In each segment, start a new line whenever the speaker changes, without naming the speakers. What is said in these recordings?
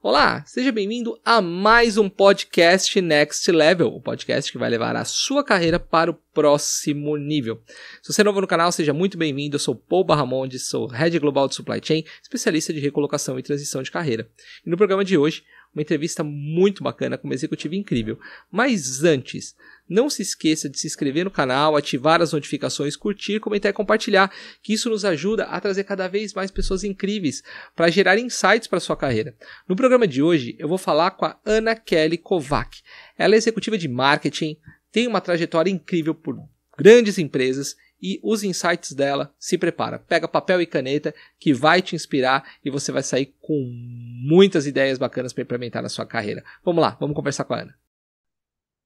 Olá, seja bem-vindo a mais um podcast Next Level, o podcast que vai levar a sua carreira para o próximo nível. Se você é novo no canal, seja muito bem-vindo. Eu sou Paul Barramonde, sou Head Global de Supply Chain, especialista de recolocação e transição de carreira. E no programa de hoje, uma entrevista muito bacana com uma executiva incrível. Mas antes, não se esqueça de se inscrever no canal, ativar as notificações, curtir, comentar e compartilhar, que isso nos ajuda a trazer cada vez mais pessoas incríveis para gerar insights para sua carreira. No programa de hoje, eu vou falar com a Ana Kelly Kovac. Ela é executiva de marketing, tem uma trajetória incrível por grandes empresas e os insights dela, se prepara. Pega papel e caneta que vai te inspirar e você vai sair com muitas ideias bacanas para implementar na sua carreira. Vamos lá, vamos conversar com a Ana.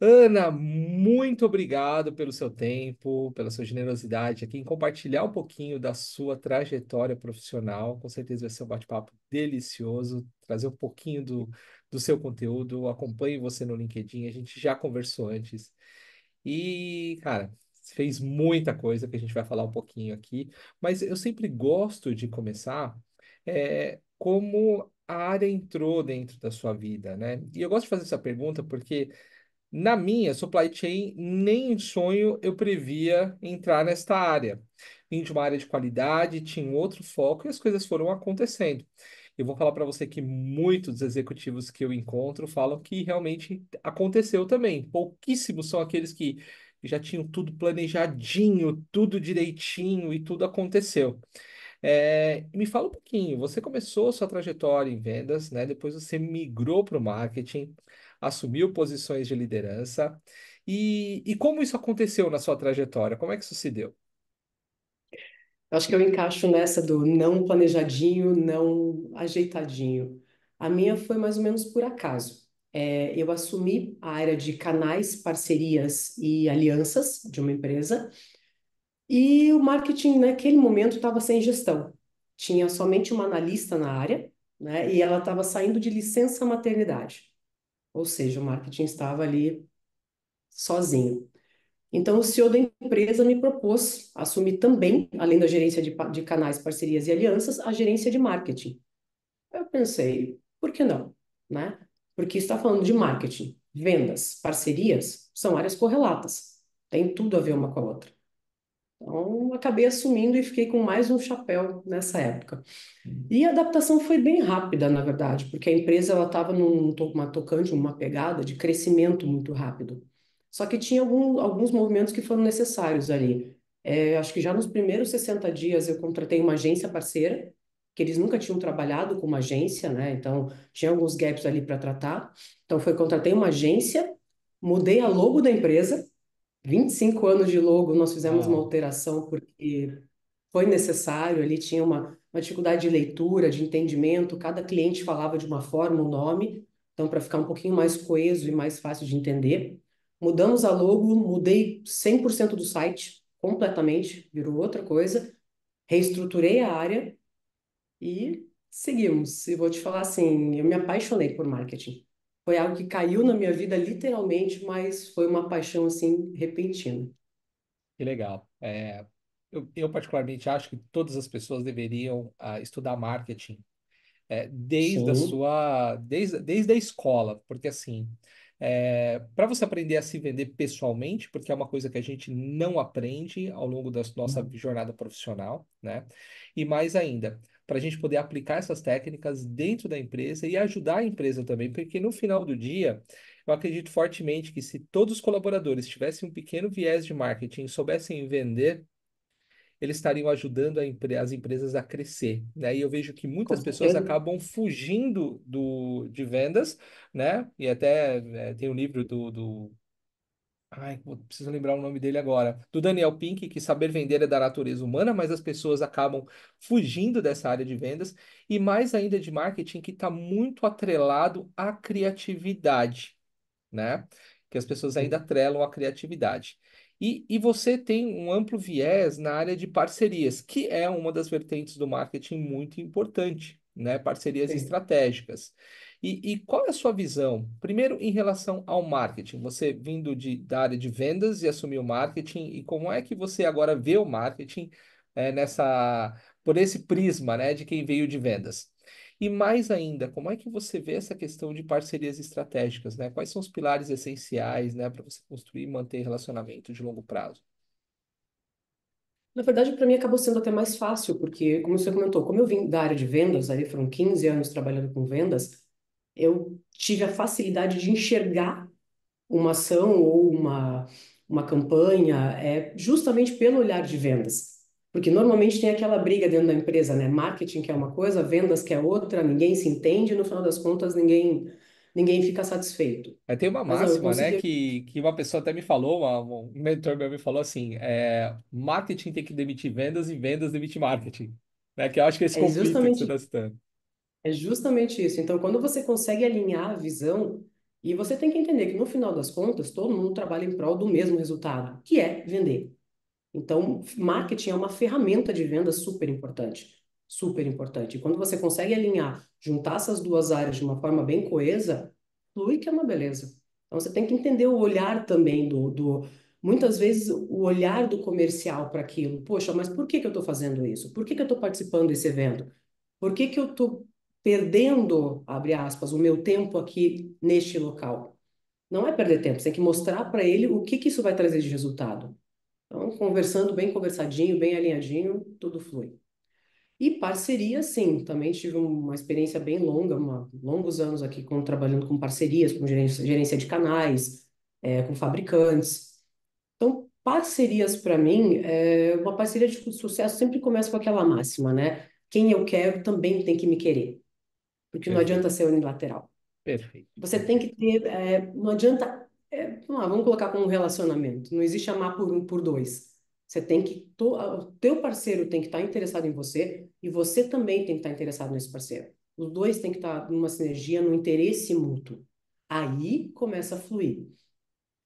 Ana, muito obrigado pelo seu tempo, pela sua generosidade aqui em compartilhar um pouquinho da sua trajetória profissional. Com certeza vai ser um bate-papo delicioso, trazer um pouquinho do, do seu conteúdo. Acompanhe você no LinkedIn, a gente já conversou antes. E, cara, fez muita coisa que a gente vai falar um pouquinho aqui, mas eu sempre gosto de começar é, como a área entrou dentro da sua vida, né? E eu gosto de fazer essa pergunta porque na minha supply chain, nem em sonho eu previa entrar nesta área. Vim de uma área de qualidade, tinha um outro foco e as coisas foram acontecendo. Eu vou falar para você que muitos dos executivos que eu encontro falam que realmente aconteceu também. Pouquíssimos são aqueles que já tinham tudo planejadinho, tudo direitinho e tudo aconteceu. É, me fala um pouquinho, você começou sua trajetória em vendas, né? Depois você migrou para o marketing assumiu posições de liderança. E, e como isso aconteceu na sua trajetória? Como é que isso se deu?
Acho que eu encaixo nessa do não planejadinho, não ajeitadinho. A minha foi mais ou menos por acaso. É, eu assumi a área de canais, parcerias e alianças de uma empresa, e o marketing naquele momento estava sem gestão. Tinha somente uma analista na área, né, e ela estava saindo de licença maternidade. Ou seja, o marketing estava ali sozinho. Então, o CEO da empresa me propôs assumir também, além da gerência de, de canais, parcerias e alianças, a gerência de marketing. Eu pensei, por que não? Né? Porque está falando de marketing, vendas, parcerias, são áreas correlatas. Tem tudo a ver uma com a outra. Então, acabei assumindo e fiquei com mais um chapéu nessa época. E a adaptação foi bem rápida, na verdade, porque a empresa ela estava numa tocante, uma pegada de crescimento muito rápido. Só que tinha algum, alguns movimentos que foram necessários ali. É, acho que já nos primeiros 60 dias eu contratei uma agência parceira, que eles nunca tinham trabalhado com uma agência, né? Então, tinha alguns gaps ali para tratar. Então, foi contratei uma agência, mudei a logo da empresa, 25 anos de logo, nós fizemos uma alteração porque foi necessário, ali tinha uma, uma dificuldade de leitura, de entendimento, cada cliente falava de uma forma o um nome, então para ficar um pouquinho mais coeso e mais fácil de entender. Mudamos a logo, mudei 100% do site, completamente, virou outra coisa, reestruturei a área e seguimos. E vou te falar assim, eu me apaixonei por marketing. Foi algo que caiu na minha vida literalmente, mas foi uma paixão assim repentina.
Que legal. É, eu, eu, particularmente acho que todas as pessoas deveriam uh, estudar marketing é, desde a sua desde, desde a escola, porque assim é, para você aprender a se vender pessoalmente, porque é uma coisa que a gente não aprende ao longo da nossa uhum. jornada profissional, né? E mais ainda, para a gente poder aplicar essas técnicas dentro da empresa e ajudar a empresa também, porque no final do dia, eu acredito fortemente que se todos os colaboradores tivessem um pequeno viés de marketing e soubessem vender, eles estariam ajudando empre as empresas a crescer, né? E eu vejo que muitas Com pessoas certeza. acabam fugindo do, de vendas, né? E até é, tem um livro do, do Ai, preciso lembrar o nome dele agora. Do Daniel Pink, que saber vender é da natureza humana, mas as pessoas acabam fugindo dessa área de vendas. E mais ainda de marketing, que está muito atrelado à criatividade, né? Que as pessoas ainda atrelam à criatividade. E, e você tem um amplo viés na área de parcerias, que é uma das vertentes do marketing muito importante, né? Parcerias Sim. estratégicas. E, e, qual é a sua visão? Primeiro, em relação ao marketing, você vindo de, da área de vendas e assumiu marketing, e como é que você agora vê o marketing é, nessa por esse prisma né, de quem veio de vendas? E mais ainda, como é que você vê essa questão de parcerias estratégicas, né? Quais são os pilares essenciais, né, para você construir e manter relacionamento de longo prazo?
Na verdade, para mim acabou sendo até mais fácil, porque, como você comentou, como eu vim da área de vendas, ali foram 15 anos trabalhando com vendas, eu tive a facilidade de enxergar uma ação ou uma, uma campanha é, justamente pelo olhar de vendas. Porque normalmente tem aquela briga dentro da empresa, né? Marketing que é uma coisa, vendas que é outra, ninguém se entende, no final das contas ninguém, ninguém fica satisfeito.
Aí tem uma
Mas
máxima, né,
consegui.
que, que uma pessoa até me falou, uma- um mentor meu me falou assim, é, marketing tem que demitir vendas e vendas demitir marketing, né? Que eu acho que é esse
É
conflito que você está citando.
É justamente isso. Então, quando você consegue alinhar a visão, e você tem que entender que no final das contas, todo mundo trabalha em prol do mesmo resultado, que é vender. Então, marketing é uma ferramenta de venda super importante. Super importante. E quando você consegue alinhar, juntar essas duas áreas de uma forma bem coesa, flui que é uma beleza. Então, você tem que entender o olhar também do, do muitas vezes, o olhar do comercial para aquilo. Poxa, mas por que que eu estou fazendo isso? Por que que eu estou participando desse evento? Por que que eu estou perdendo, abre aspas, o meu tempo aqui neste local? Não é perder tempo, você tem que mostrar para ele o que que isso vai trazer de resultado. Então, conversando bem conversadinho, bem alinhadinho, tudo flui. E parceria, sim, também tive uma experiência bem longa, uma, longos anos aqui com, trabalhando com parcerias, com gerência, gerência de canais, é, com fabricantes. Então, parcerias para mim, é, uma parceria de sucesso sempre começa com aquela máxima, né? Quem eu quero também tem que me querer, porque não adianta
Perfeito,
ser unilateral.
perfeito,
Você tem que
perfeito.
ter, é, não adianta, é, vamos colocar como um relacionamento. Não existe amar por um, por dois. Você tem que, to, o teu parceiro tem que estar interessado em você e você também tem que estar interessado nesse parceiro. Os dois têm que estar numa sinergia, no interesse mútuo. Aí começa a fluir.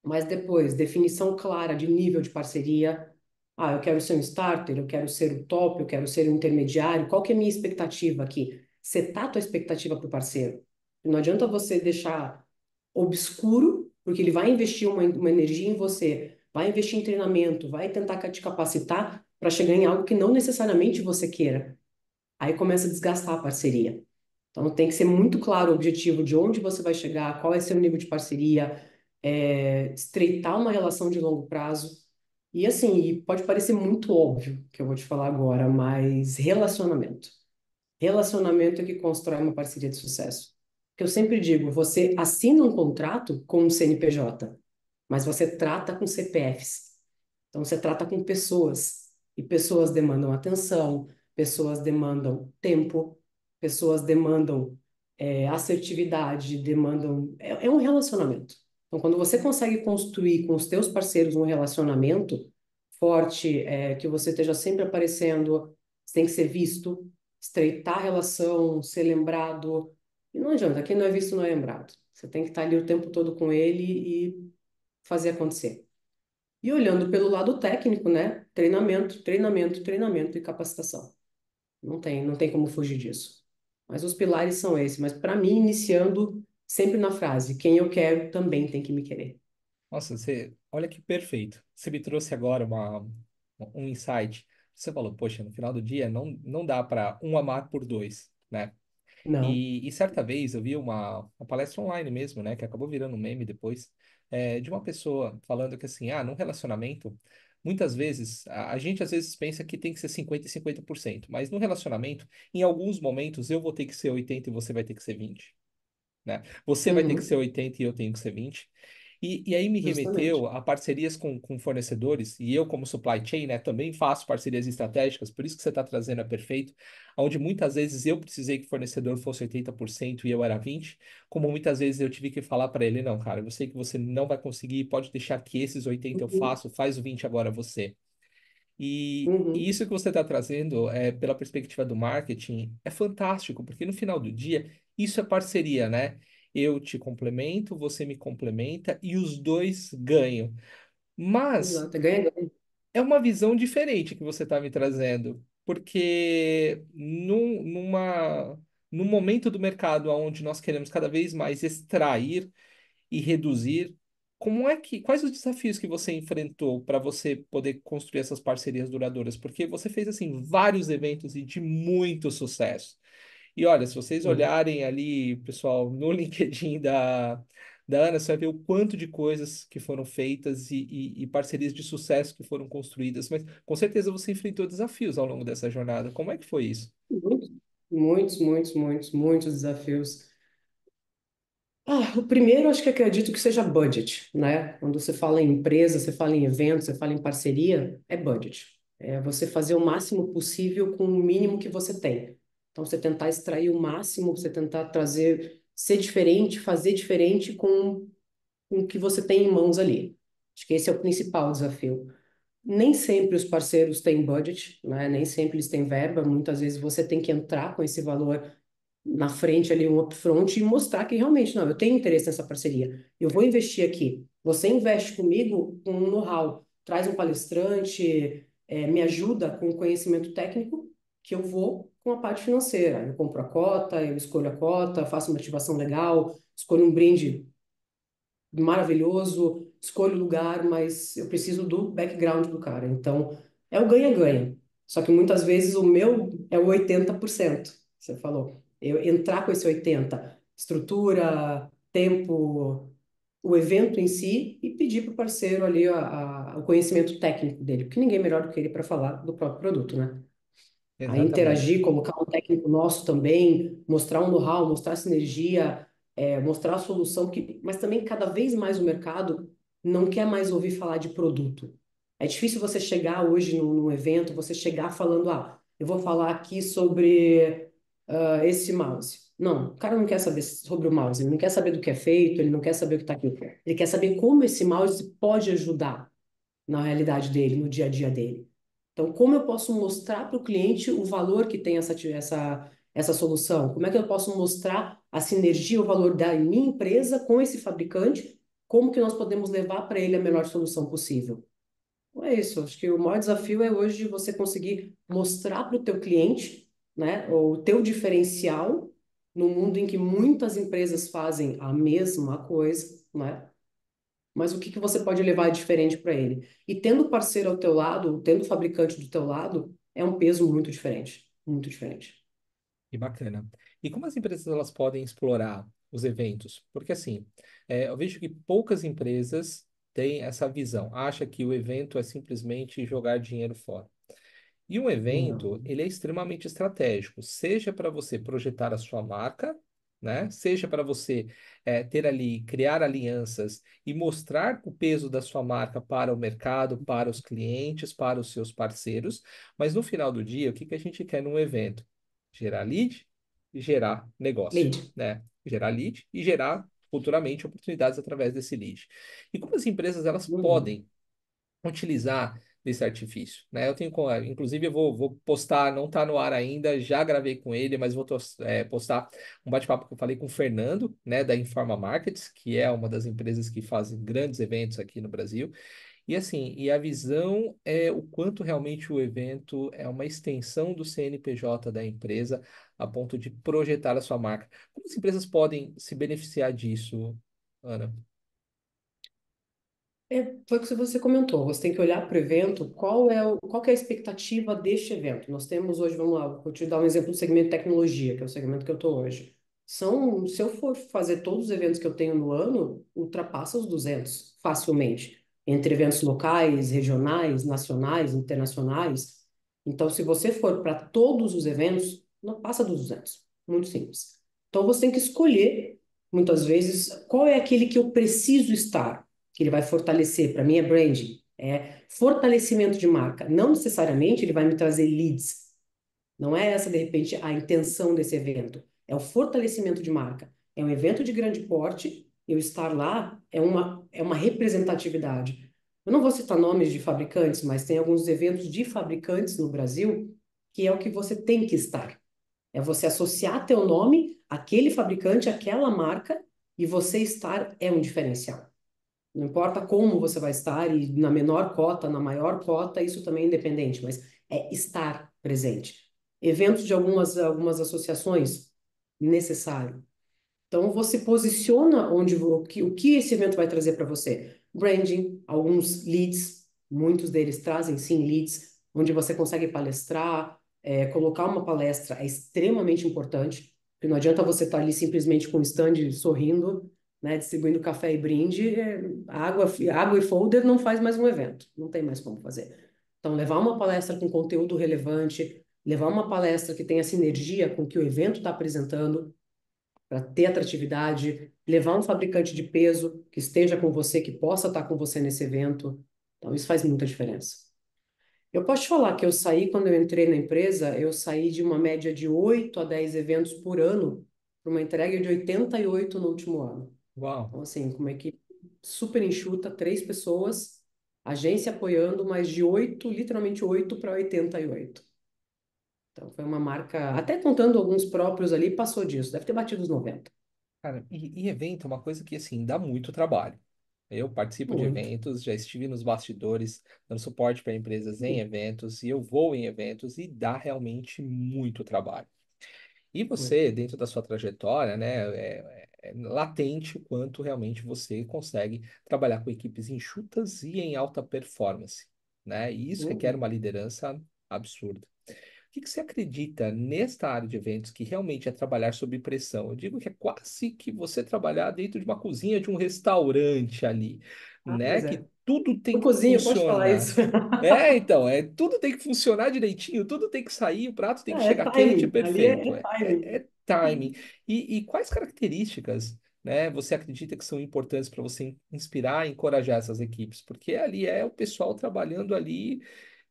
Mas depois, definição clara de nível de parceria. Ah, eu quero ser um starter, eu quero ser o top, eu quero ser um intermediário. Qual que é a minha expectativa aqui? Setar a tua expectativa para o parceiro. Não adianta você deixar obscuro, porque ele vai investir uma, uma energia em você, vai investir em treinamento, vai tentar te capacitar para chegar em algo que não necessariamente você queira. Aí começa a desgastar a parceria. Então tem que ser muito claro o objetivo de onde você vai chegar, qual é seu nível de parceria, é, estreitar uma relação de longo prazo. E assim, pode parecer muito óbvio que eu vou te falar agora, mas relacionamento. Relacionamento é que constrói uma parceria de sucesso. Que eu sempre digo, você assina um contrato com um CNPJ, mas você trata com CPFs. Então você trata com pessoas. E pessoas demandam atenção, pessoas demandam tempo, pessoas demandam é, assertividade, demandam. É, é um relacionamento. Então, quando você consegue construir com os teus parceiros um relacionamento forte, é, que você esteja sempre aparecendo, você tem que ser visto, estreitar a relação, ser lembrado. E não adianta, quem não é visto não é lembrado. Você tem que estar ali o tempo todo com ele e fazer acontecer. E olhando pelo lado técnico, né? Treinamento, treinamento, treinamento e capacitação. Não tem, não tem como fugir disso. Mas os pilares são esses. Mas para mim, iniciando sempre na frase: quem eu quero também tem que me querer.
Nossa, você, olha que perfeito. Você me trouxe agora uma, um insight. Você falou, poxa, no final do dia não, não dá para um amar por dois, né?
Não.
E, e certa vez eu vi uma, uma palestra online mesmo, né, que acabou virando um meme depois, é, de uma pessoa falando que assim, ah, num relacionamento, muitas vezes, a, a gente às vezes pensa que tem que ser 50 e 50%, mas no relacionamento, em alguns momentos eu vou ter que ser 80 e você vai ter que ser 20, né? Você vai ter que ser
Uhum,
80 e eu tenho que ser 20. E, e aí me remeteu
justamente.
a parcerias com, com fornecedores, e eu, como supply chain, né, também faço parcerias estratégicas, por isso que você está trazendo é perfeito, onde muitas vezes eu precisei que o fornecedor fosse 80% e eu era 20%, como muitas vezes eu tive que falar para ele, não, cara, eu sei que você não vai conseguir, pode deixar que esses 80% eu
Uhum,
faço, faz o 20% agora você. E, e
uhum,
isso que você está trazendo, é, pela perspectiva do marketing, é fantástico, porque no final do dia, isso é parceria, né? Eu te complemento, você me complementa e os dois ganham. Mas
exato. Ganha, ganha.
é uma visão diferente que você está me trazendo, porque num, numa, num momento do mercado onde nós queremos cada vez mais extrair e reduzir, como é que, quais os desafios que você enfrentou para você poder construir essas parcerias duradouras? Porque você fez assim vários eventos e de muito sucesso. E olha, se vocês
Uhum.
olharem ali, pessoal, no LinkedIn da, da Ana, você vai ver o quanto de coisas que foram feitas e, e, e parcerias de sucesso que foram construídas. Mas com certeza você enfrentou desafios ao longo dessa jornada. Como é que foi isso?
Muitos, muitos, muitos, muitos, muitos desafios. Ah, o primeiro, acho que acredito que seja budget, né? Quando você fala em empresa, você fala em evento, você fala em parceria, é budget. É você fazer o máximo possível com o mínimo que você tem. Então, você tentar extrair o máximo, você tentar trazer, ser diferente, fazer diferente com, com o que você tem em mãos ali. Acho que esse é o principal desafio. Nem sempre os parceiros têm budget, né? Nem sempre eles têm verba. Muitas vezes você tem que entrar com esse valor na frente ali, um upfront, e mostrar que realmente, não, eu tenho interesse nessa parceria, eu vou investir aqui. Você investe comigo com um know-how, traz um palestrante, é, me ajuda com conhecimento técnico, que eu vou com a parte financeira. Eu compro a cota, eu escolho a cota, faço uma ativação legal, escolho um brinde maravilhoso, escolho o lugar, mas eu preciso do background do cara. Então, é o ganha-ganha. Só que muitas vezes o meu é o 80%, você falou. Eu entrar com esse 80%, estrutura, tempo, o evento em si e pedir para o parceiro ali a, a, o conhecimento técnico dele, porque ninguém é melhor do que ele para falar do próprio produto, né? A interagir, colocar um técnico nosso também, mostrar um know-how, mostrar sinergia, é, mostrar a solução, que, mas também cada vez mais o mercado não quer mais ouvir falar de produto. É difícil você chegar hoje num, num evento, você chegar falando, ah, eu vou falar aqui sobre uh, esse mouse. Não, o cara não quer saber sobre o mouse, ele não quer saber do que é feito, ele não quer saber o que está aqui. Ele quer saber como esse mouse pode ajudar na realidade dele, no dia a dia dele. Então, como eu posso mostrar para o cliente o valor que tem essa, essa, essa solução? Como é que eu posso mostrar a sinergia, o valor da minha empresa com esse fabricante? Como que nós podemos levar para ele a melhor solução possível? Então, é isso. Acho que o maior desafio é hoje você conseguir mostrar para o teu cliente, né, o teu diferencial no mundo em que muitas empresas fazem a mesma coisa, né? Mas o que que você pode levar diferente para ele? E tendo parceiro ao teu lado, tendo fabricante do teu lado, é um peso muito diferente, muito diferente.
Que bacana. E como as empresas elas podem explorar os eventos? Porque assim, é, eu vejo que poucas empresas têm essa visão. Acha que o evento é simplesmente jogar dinheiro fora. E um evento,
Não.
ele é extremamente estratégico, seja para você projetar a sua marca, né? Seja para você é, ter ali, criar alianças e mostrar o peso da sua marca para o mercado, para os clientes, para os seus parceiros. Mas no final do dia, o que que a gente quer num evento? Gerar lead e gerar negócio,
Lead.
né? Gerar lead e gerar futuramente oportunidades através desse lead. E como as empresas elas
Uhum.
podem utilizar desse artifício, né? Eu tenho, co- inclusive, eu vou, vou postar, não está no ar ainda, já gravei com ele, mas vou é, postar um bate-papo que eu falei com o Fernando, né, da Informa Markets, que é uma das empresas que fazem grandes eventos aqui no Brasil. E assim, e a visão é o quanto realmente o evento é uma extensão do CNPJ da empresa a ponto de projetar a sua marca. Como as empresas podem se beneficiar disso, Ana?
É, foi o que você comentou. Você tem que olhar para o evento, qual é qual que é a expectativa deste evento. Nós temos hoje, vamos lá, vou te dar um exemplo do segmento tecnologia, que é o segmento que eu estou hoje. São, se eu for fazer todos os eventos que eu tenho no ano, ultrapassa os 200 facilmente, entre eventos locais, regionais, nacionais, internacionais. Então, se você for para todos os eventos, não passa dos 200. Muito simples. Então, você tem que escolher, muitas vezes, qual é aquele que eu preciso estar que ele vai fortalecer. Para mim é branding, é fortalecimento de marca. Não necessariamente ele vai me trazer leads. Não é essa, de repente, a intenção desse evento. É o fortalecimento de marca. É um evento de grande porte, eu estar lá é uma, é uma representatividade. Eu não vou citar nomes de fabricantes, mas tem alguns eventos de fabricantes no Brasil que é o que você tem que estar. É você associar teu nome àquele fabricante, àquela marca, e você estar é um diferencial. Não importa como você vai estar, e na menor cota, na maior cota, isso também é independente, mas é estar presente. Eventos de algumas, algumas associações, necessário. Então, você posiciona onde o que, o que esse evento vai trazer para você. Branding, alguns leads, muitos deles trazem sim leads, onde você consegue palestrar, É, colocar uma palestra é extremamente importante, porque não adianta você estar ali simplesmente com o stand sorrindo, né, distribuindo café e brinde, é, água, água e folder não faz mais um evento, não tem mais como fazer. Então, levar uma palestra com conteúdo relevante, levar uma palestra que tenha sinergia com o que o evento está apresentando, para ter atratividade, levar um fabricante de peso que esteja com você, que possa estar com você nesse evento. Então, isso faz muita diferença. Eu posso te falar que eu saí, quando eu entrei na empresa, eu saí de uma média de 8 a 10 eventos por ano para uma entrega de 88 no último ano.
Uau!
Então, assim, como equipe super enxuta, três pessoas, agência apoiando, mas de 8, literalmente 8 para 88. Então, foi uma marca, até contando alguns próprios ali, passou disso, deve ter batido os 90.
Cara, e, e evento é uma coisa que, assim, dá muito trabalho. Eu participo de
Muito.
eventos, já estive nos bastidores dando suporte para empresas em eventos, e eu vou em eventos e dá realmente muito trabalho. E você, dentro da sua trajetória, né, é, é latente o quanto realmente você consegue trabalhar com equipes enxutas e em alta performance, né? E isso requer
Uhum.
uma liderança absurda. O que que você acredita nesta área de eventos que realmente é trabalhar sob pressão? Eu digo que é quase que você trabalhar dentro de uma cozinha de um restaurante ali,
Ah,
né? Que
é.
tudo tem que
cozinho,
funcionar. É, então, é, tudo tem que funcionar direitinho, tudo tem que sair, o prato tem que
É, é
chegar quente e
timing, ali é,
perfeito.
é
É, é,
timing.
E, e quais características, né, você acredita que são importantes para você in- inspirar e encorajar essas equipes? Porque ali é o pessoal trabalhando ali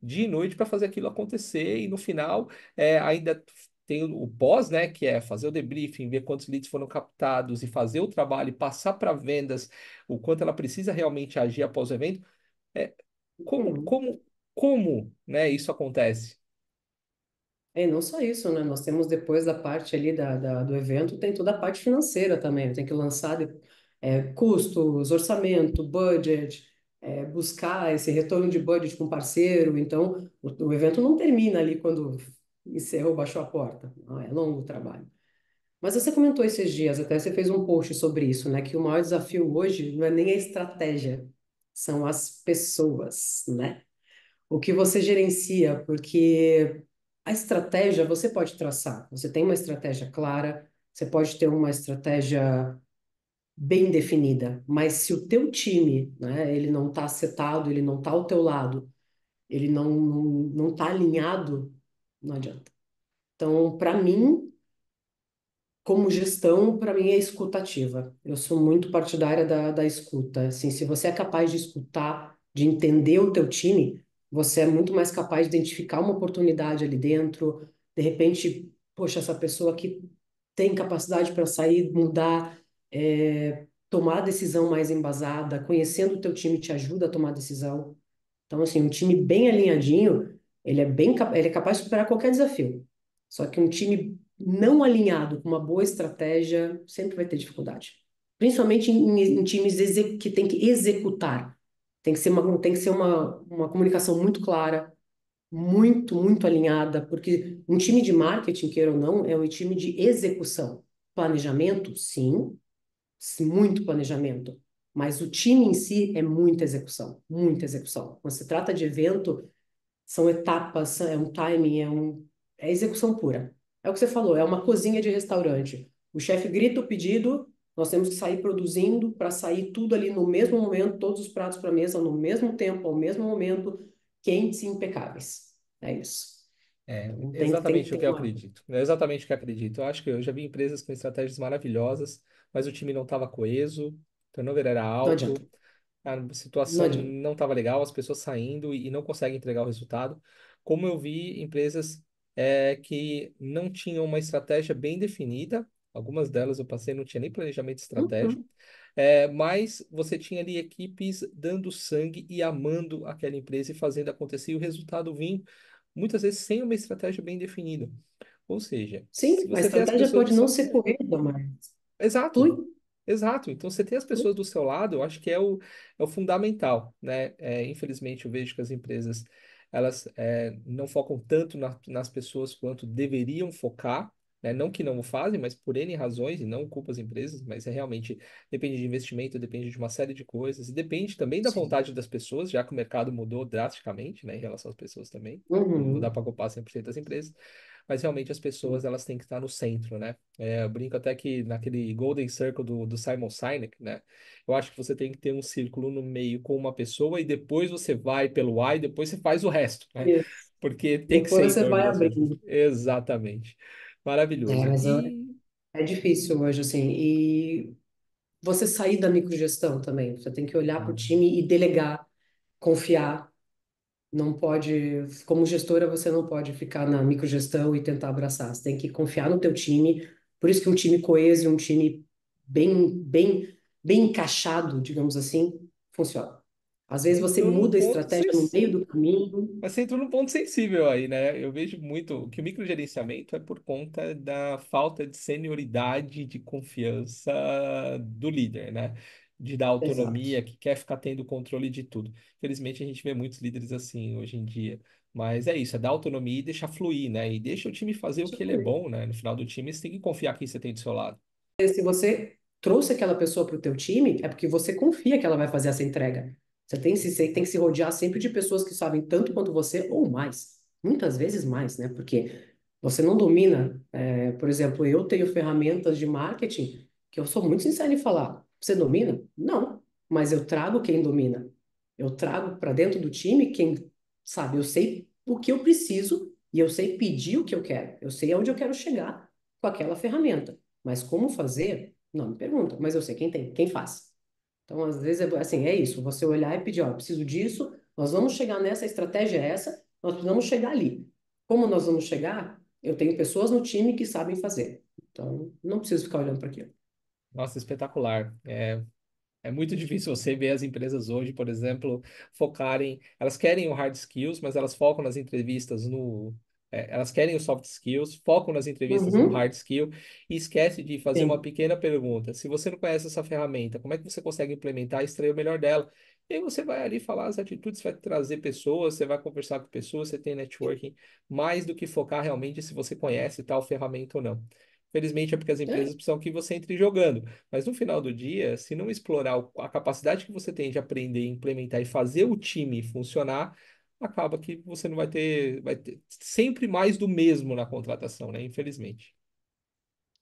dia e noite para fazer aquilo acontecer e no final é, ainda tem o pós, né, que é fazer o debriefing, ver quantos leads foram captados e fazer o trabalho e passar para vendas o quanto ela precisa realmente agir após o evento. É, como, como, como, né, isso acontece?
É, não só isso, né? Nós temos depois da parte ali da, da- do evento, tem toda a parte financeira também. Tem que lançar de- é, custos, orçamento, budget, é, buscar esse retorno de budget com parceiro. Então, o, o evento não termina ali quando encerrou, baixou a porta. Não, é longo o trabalho. Mas você comentou esses dias, até você fez um post sobre isso, né? Que o maior desafio hoje não é nem a estratégia, são as pessoas, né? o que você gerencia, porque a estratégia você pode traçar. Você tem uma estratégia clara, você pode ter uma estratégia bem definida, mas se o teu time, né, ele não está setado, ele não está ao teu lado, ele não não está alinhado, não adianta. Então, para mim, como gestão, para mim é escutativa. Eu sou muito partidária da, da escuta. Assim, se você é capaz de escutar, de entender o teu time, você é muito mais capaz de identificar uma oportunidade ali dentro. De repente, poxa, essa pessoa aqui tem capacidade para sair, mudar, é, tomar a decisão mais embasada. Conhecendo o teu time te ajuda a tomar decisão. Então, assim, um time bem alinhadinho, ele é bem, ele é capaz de superar qualquer desafio. Só que um time não alinhado com uma boa estratégia sempre vai ter dificuldade. Principalmente em, em times que tem que executar. Tem que ser uma, tem que ser uma, uma comunicação muito clara, muito, muito alinhada, porque um time de marketing, queira ou não, é um time de execução. Planejamento, sim, muito planejamento, mas o time em si é muita execução, muita execução. Quando se trata de evento, são etapas, é um timing, é um, é execução pura. É o que você falou, é uma cozinha de restaurante. O chefe grita o pedido, nós temos que sair produzindo para sair tudo ali no mesmo momento, todos os pratos para a mesa no mesmo tempo, ao mesmo momento, quentes e impecáveis. É isso.
É
Então tem, tem que
exatamente o que eu acredito. É exatamente o que eu acredito. Eu acho que eu já vi empresas com estratégias maravilhosas, mas o time não estava coeso, o turnover era alto, a situação não estava legal, as pessoas saindo e, e não conseguem entregar o resultado. Como eu vi empresas é, que não tinham uma estratégia bem definida, algumas delas eu passei, não tinha nem planejamento estratégico,
Uhum.
é, mas você tinha ali equipes dando sangue e amando aquela empresa e fazendo acontecer, e o resultado vinha muitas vezes sem uma estratégia bem definida. Ou seja, se
Sim, a
você tem as
estratégia pode não ser coesa, mas
Exato,
flui.
exato. Então, você tem as pessoas do seu lado, eu acho que é o, é o fundamental, né? É, infelizmente, eu vejo que as empresas, elas é, não focam tanto na- nas pessoas quanto deveriam focar, né? Não que não o fazem, mas por N razões, e não culpa as empresas, mas é realmente depende de investimento, depende de uma série de coisas, e depende também da
Sim.
vontade das pessoas, já que o mercado mudou drasticamente, né, em relação às pessoas também. Não dá
Uhum.
para culpar 100% das empresas, mas realmente as pessoas elas têm que estar no centro, né? É, eu brinco até que naquele Golden Circle do, do Simon Sinek, né? Eu acho que você tem que ter um círculo no meio com uma pessoa e depois você vai pelo A e depois você faz o resto, né? Porque tem que ser
Depois você vai abrindo.
Exatamente.
É,
Maravilhoso.
mas eu-
E
é difícil hoje, assim. E você sair da microgestão também. Você tem que olhar para o time e delegar, confiar. Não pode, como gestora, você não pode ficar na microgestão e tentar abraçar. Você tem que confiar no teu time. Por isso que um time coeso, um time bem, bem, bem encaixado, digamos assim, funciona. Às vezes
você entrou num
muda a
ponto
estratégia no meio
sensível.
do caminho.
Mas você entrou num ponto sensível aí, né? Eu vejo muito que o microgerenciamento é por conta da falta de senioridade, de confiança do líder, né? De dar
Exato.
autonomia, que quer ficar tendo controle de tudo. Felizmente a gente vê muitos líderes assim hoje em dia. Mas é isso, é dar autonomia e deixar fluir, né? E deixa o time fazer o que ele é bom, né? No final do time, você tem que confiar quem você tem do seu lado.
Se você trouxe aquela pessoa para o teu time, é porque você confia que ela vai fazer essa entrega. Você tem, se, tem que se rodear sempre de pessoas que sabem tanto quanto você ou mais. Muitas vezes mais, né? Porque você não domina. é, por exemplo, eu tenho ferramentas de marketing que eu sou muito sincero em falar. Você domina? Não. Mas eu trago quem domina. Eu trago para dentro do time quem sabe. Eu sei o que eu preciso e eu sei pedir o que eu quero. Eu sei aonde eu quero chegar com aquela ferramenta. Mas como fazer? Não me pergunta, mas eu sei quem tem, quem faz. Então, às vezes, é assim, é isso, você olhar e pedir, ó, preciso disso, nós vamos chegar nessa, estratégia é essa, nós precisamos chegar ali. Como nós vamos chegar? Eu tenho pessoas no time que sabem fazer. Então, não preciso ficar olhando para aquilo.
Nossa, espetacular. É, É muito difícil você ver as empresas hoje, por exemplo, focarem. Elas querem o hard skills, mas elas focam nas entrevistas no. É, elas querem os soft skills, focam nas entrevistas no
Uhum,
hard skill e esquece de fazer uma
sim.
pequena pergunta. Se você não conhece essa ferramenta, como é que você consegue implementar e extrair o melhor dela? E aí você vai ali falar as atitudes, vai trazer pessoas, você vai conversar com pessoas, você tem networking, mais do que focar realmente se você conhece tal ferramenta ou não. Felizmente é porque as empresas
É,
precisam que você entre jogando. Mas no final do dia, se não explorar a capacidade que você tem de aprender, implementar e fazer o time funcionar, acaba que você não vai ter, vai ter sempre mais do mesmo na contratação, né? Infelizmente.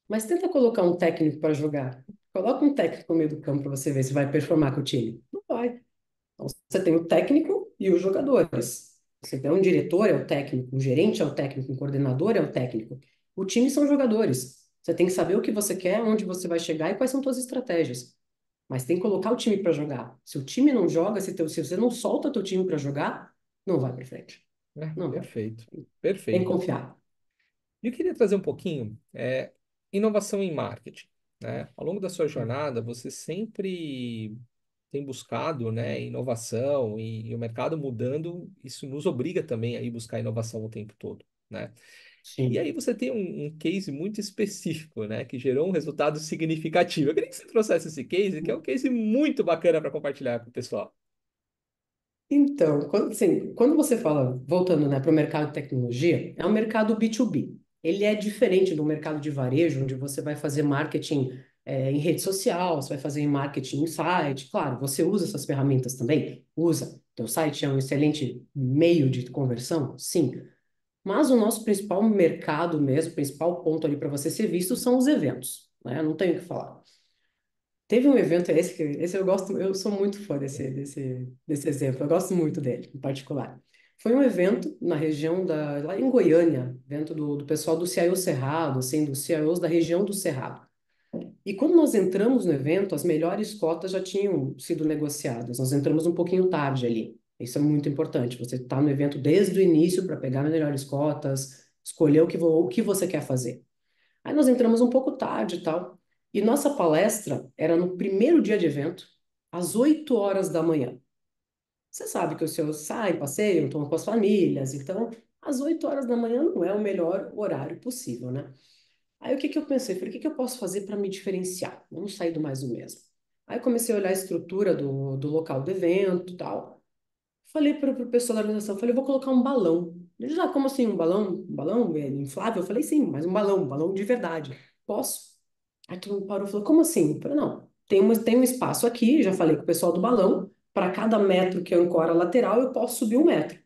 mas tenta colocar um técnico para jogar. Coloca um técnico no meio do campo para você ver se vai performar com o time. Não vai. Então, você tem o técnico e os jogadores. Você tem um diretor, é o técnico, um gerente é o técnico, um coordenador é o técnico. O time são jogadores. Você tem que saber o que você quer, onde você vai chegar e quais são suas estratégias. Mas tem que colocar o time para jogar. Se o time não joga, se, teu, se você não solta teu time para jogar, não vai para frente.
É,
Não vai.
perfeito.
Tem que
Perfeito.
confiar.
E eu queria trazer um pouquinho é, inovação em marketing, né? Ao longo da sua jornada, você sempre tem buscado, né, inovação e, e o mercado mudando, isso nos obriga também a ir buscar inovação o tempo todo, né? E aí
Sim.
você tem um, um case muito específico, né, que gerou um resultado significativo. Eu queria que você trouxesse esse case, que é um case muito bacana para compartilhar com o pessoal.
Então, quando, assim, quando você fala, voltando, né, para o mercado de tecnologia, é um mercado B2B. Ele é diferente do mercado de varejo, onde você vai fazer marketing, é, em rede social, você vai fazer marketing em site. Claro, você usa essas ferramentas também? Usa. Teu site é um excelente meio de conversão? Sim. Mas o nosso principal mercado mesmo, principal ponto ali para você ser visto são os eventos, né? Não tenho o que falar. Teve um evento, esse, que- esse eu gosto, eu sou muito fã desse, desse, desse exemplo, eu gosto muito dele, em particular. Foi um evento na região da, lá em Goiânia, evento do, do pessoal do CIO Cerrado, assim, dos CIOs da região do Cerrado. E quando nós entramos no evento, as melhores cotas já tinham sido negociadas, nós entramos um pouquinho tarde ali. Isso é muito importante, você está no evento desde o início para pegar as melhores cotas, escolher o que, o que você quer fazer. Aí nós entramos um pouco tarde e tal. E nossa palestra era no primeiro dia de evento, às 8 horas da manhã. Você sabe que os seus saem, passeiam, estão com as famílias, então às 8 horas da manhã não é o melhor horário possível, né? Aí o que que eu pensei? Falei, o que que eu posso fazer para me diferenciar? Vamos sair do mais do mesmo. Aí comecei a olhar a estrutura do, do local do evento tal. Falei para o pessoal da organização, falei, vou colocar um balão Ele já, como assim, um balão, um balão é, inflável? Eu falei, sim, mas um balão, um balão de verdade. Posso? Aí todo mundo parou e falou, como assim? Eu falei, não, tem, tem um espaço aqui, já falei com o pessoal do balão, para cada metro que ancora a lateral, eu posso subir um metro.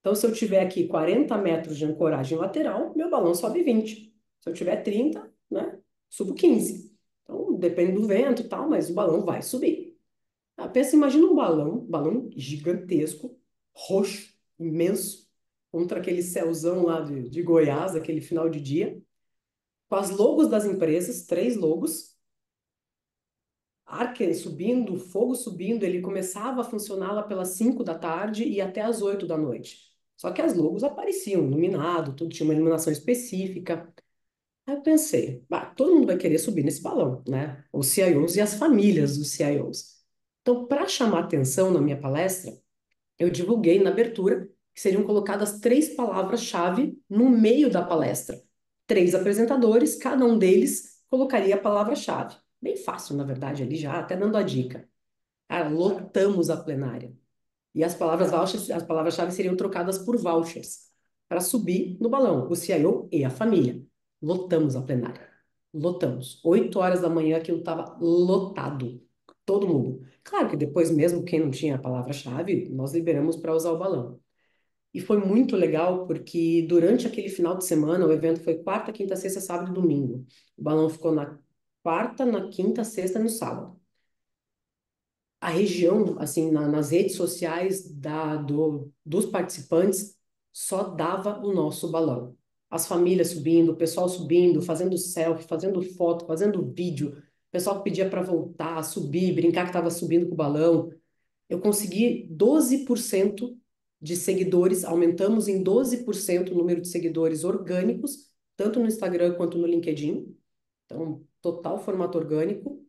Então, se eu tiver aqui 40 metros de ancoragem lateral, meu balão sobe 20. Se eu tiver 30, né, subo 15. Então, depende do vento e tal, mas o balão vai subir. Ah, pensa, imagina um balão, balão gigantesco, roxo, imenso, contra aquele céuzão lá de, de Goiás, aquele final de dia, com as logos das empresas, três logos, Arken subindo, fogo subindo, ele começava a funcionar lá pelas 5 da tarde e até as 8 da noite. Só que as logos apareciam, iluminado, tudo tinha uma iluminação específica. Aí eu pensei, bah, todo mundo vai querer subir nesse balão, né? Os CIOs e as famílias dos CIOs. Então, para chamar atenção na minha palestra, eu divulguei na abertura que seriam colocadas três palavras-chave no meio da palestra. Três apresentadores, cada um deles colocaria a palavra-chave. Bem fácil, na verdade, ali já, até dando a dica. Lotamos a plenária. E as palavras vouchers, as palavras-chave seriam trocadas por vouchers para subir no balão, o CIO e a família. Lotamos a plenária. Lotamos. Oito horas da manhã aquilo estava lotado. Todo mundo. Claro que depois, mesmo quem não tinha a palavra-chave, nós liberamos para usar o balão. E foi muito legal porque durante aquele final de semana, o evento foi quarta, quinta, sexta, sábado e domingo. O balão ficou na quarta, na quinta, sexta e no sábado. A região, assim, na, nas redes sociais da, do, dos participantes, só dava o nosso balão. As famílias subindo, o pessoal subindo, fazendo selfie, fazendo foto, fazendo vídeo. O pessoal pedia para voltar, subir, brincar que estava subindo com o balão. Eu consegui 12% de seguidores, aumentamos em 12% o número de seguidores orgânicos, tanto no Instagram quanto no LinkedIn. Então, total formato orgânico,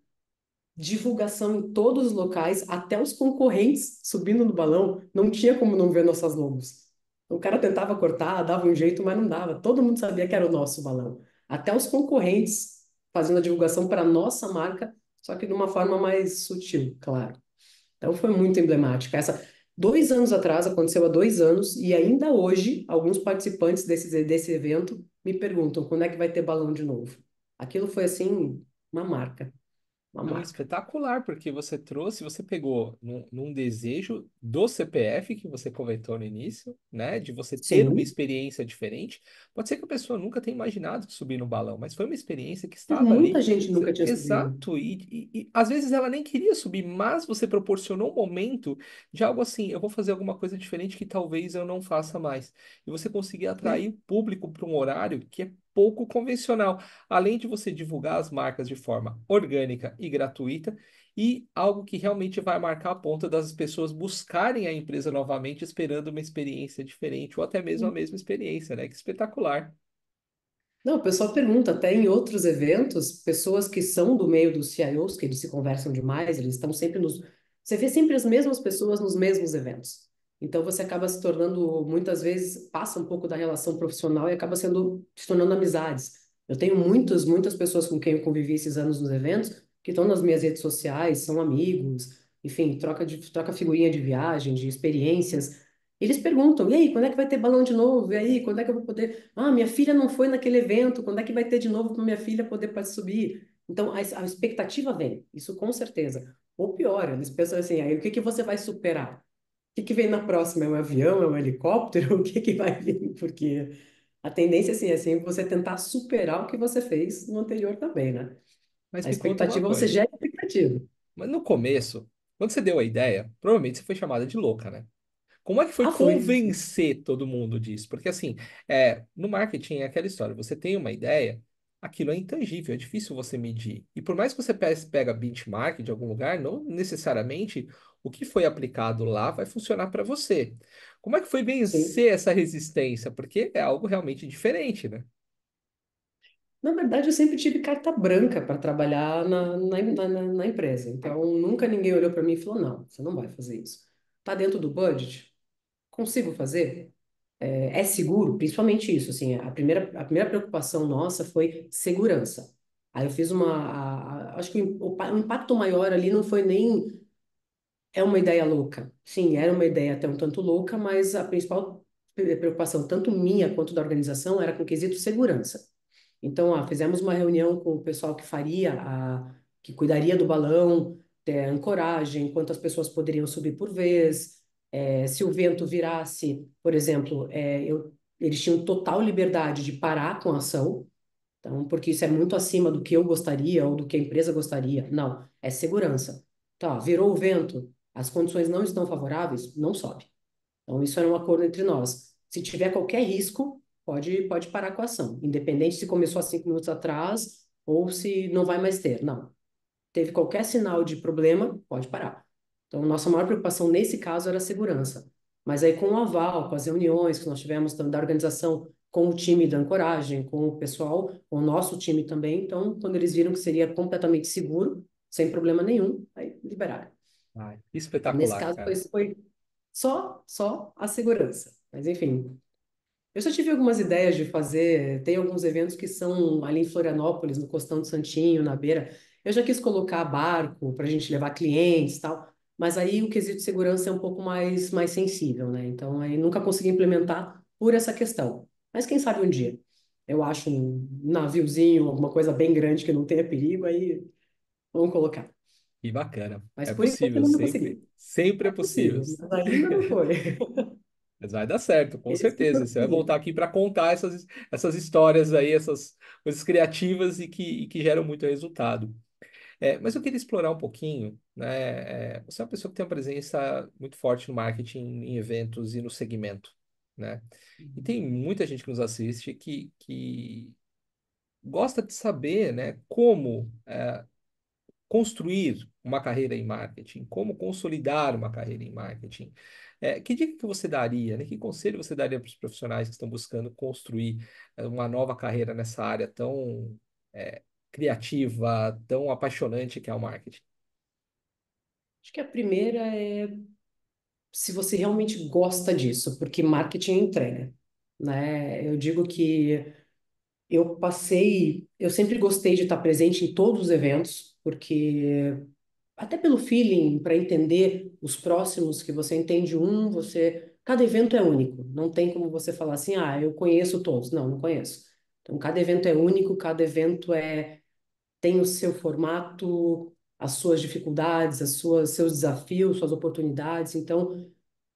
divulgação em todos os locais, até os concorrentes subindo no balão, não tinha como não ver nossas logos. O cara tentava cortar, dava um jeito, mas não dava. Todo mundo sabia que era o nosso balão. Até os concorrentes fazendo a divulgação para a nossa marca, só que de uma forma mais sutil, claro. Então foi muito emblemática. Essa, dois anos atrás, aconteceu há dois anos, e ainda hoje, alguns participantes desse, desse evento me perguntam quando é que vai ter balão de novo. Aquilo foi assim, uma marca. Uma marca.
espetacular, porque você trouxe, você pegou num, num desejo do CPF que você comentou no início, né? De você ter uma
Sim.
experiência diferente. Pode ser que a pessoa nunca tenha imaginado subir no balão, mas foi uma experiência que estava ali.
muita gente nunca tinha subido.
Exato, e, e, e às vezes ela nem queria subir, mas você proporcionou um momento de algo assim, eu vou fazer alguma coisa diferente que talvez eu não faça mais. E você conseguir atrair o público para um horário que é pouco convencional, além de você divulgar as marcas de forma orgânica e gratuita, e algo que realmente vai marcar a ponta das pessoas buscarem a empresa novamente, esperando uma experiência diferente, ou até mesmo a mesma experiência, né? Que espetacular.
Não, o pessoal pergunta, até em outros eventos, pessoas que são do meio dos CIOs, que eles se conversam demais, eles estão sempre nos. Você vê sempre as mesmas pessoas nos mesmos eventos. Então você acaba se tornando, muitas vezes, passa um pouco da relação profissional e acaba sendo, se tornando amizades. Eu tenho muitas, muitas pessoas com quem eu convivi esses anos nos eventos, que estão nas minhas redes sociais, são amigos, enfim, troca de, troca figurinha de viagem, de experiências. Eles perguntam, e aí, quando é que vai ter balão de novo? E aí, quando é que eu vou poder... Ah, minha filha não foi naquele evento, quando é que vai ter de novo para minha filha poder subir? Então, a, a expectativa vem, isso com certeza. Ou pior, eles pensam assim, aí o que que você vai superar? O que que vem na próxima? É um avião? É um helicóptero? O que que vai vir? Porque a tendência, assim, é sempre você tentar superar o que você fez no anterior também, né?
Mas
A expectativa, você gera expectativa.
Mas no começo, quando você deu a ideia, provavelmente você foi chamada de louca, né? Como é que foi
Ah, foi.
convencer todo mundo disso? Porque assim, é, no marketing é aquela história, você tem uma ideia, aquilo é intangível, é difícil você medir. E por mais que você pe- pega benchmark de algum lugar, não necessariamente o que foi aplicado lá vai funcionar para você. Como é que foi vencer essa resistência? Porque é algo realmente diferente, né?
Na verdade, eu sempre tive carta branca para trabalhar na, na, na, na empresa. Então, nunca ninguém olhou para mim e falou: não, você não vai fazer isso. Está dentro do budget? Consigo fazer? É, é seguro? Principalmente isso. Assim, a primeira, a primeira preocupação nossa foi segurança. Aí eu fiz uma. a- a- acho que o, o impacto maior ali não foi nem. É uma ideia louca. Sim, era uma ideia até um tanto louca, mas a principal preocupação, tanto minha quanto da organização, era com o quesito segurança. Então, ah, fizemos uma reunião com o pessoal que faria, a, que cuidaria do balão, é, ancoragem, quantas pessoas poderiam subir por vez, é, se o vento virasse, por exemplo, é, eu, eles tinham total liberdade de parar com a ação, então, porque isso é muito acima do que eu gostaria ou do que a empresa gostaria. Não, é segurança. Tá, virou o vento, as condições não estão favoráveis, não sobe. Então, isso era um acordo entre nós. Se tiver qualquer risco, pode, pode parar com a ação, independente se começou há cinco minutos atrás ou se não vai mais ter. Não. Teve qualquer sinal de problema, pode parar. Então, nossa maior preocupação nesse caso era a segurança. Mas aí, com o aval, com as reuniões que nós tivemos da organização com o time da ancoragem, com o pessoal, com o nosso time também, então, quando eles viram que seria completamente seguro, sem problema nenhum, aí liberaram.
Ai, espetacular.
Nesse caso, foi, foi só, só a segurança. Mas, enfim, eu já tive algumas ideias de fazer, tem alguns eventos que são ali em Florianópolis, no Costão do Santinho, na beira. Eu já quis colocar barco para a gente levar clientes tal, mas aí o quesito de segurança é um pouco mais, mais sensível, né? Então, aí nunca consegui implementar por essa questão. Mas quem sabe um dia. Eu acho um naviozinho, alguma coisa bem grande que não tenha perigo, aí vamos colocar.
Que bacana.
Mas
É
por enquanto eu
possível,
não
sempre,
consegui.
sempre é
É
possível.
possível, mas ainda não foi.
Mas vai dar certo, com
Esse
certeza. Você vai voltar aqui para contar essas, essas histórias aí, essas coisas criativas e que, e que geram muito resultado. É, mas eu queria explorar um pouquinho, né? é, você é uma pessoa que tem uma presença muito forte no marketing, em eventos e no segmento, né? E tem muita gente que nos assiste que, que gosta de saber, né, como é, construir uma carreira em marketing, como consolidar uma carreira em marketing. É, que dica que você daria, né? Que conselho você daria para os profissionais que estão buscando construir é, uma nova carreira nessa área tão é, criativa, tão apaixonante que é o marketing?
Acho que a primeira é se você realmente gosta disso, porque marketing é entrega, né? Eu digo que eu passei, eu sempre gostei de estar presente em todos os eventos, porque até pelo feeling, para entender os próximos, que você entende um, você, cada evento é único, não tem como você falar assim, ah, eu conheço todos, não, não conheço. Então, cada evento é único, cada evento é tem o seu formato, as suas dificuldades, as suas seus desafios, suas oportunidades. Então,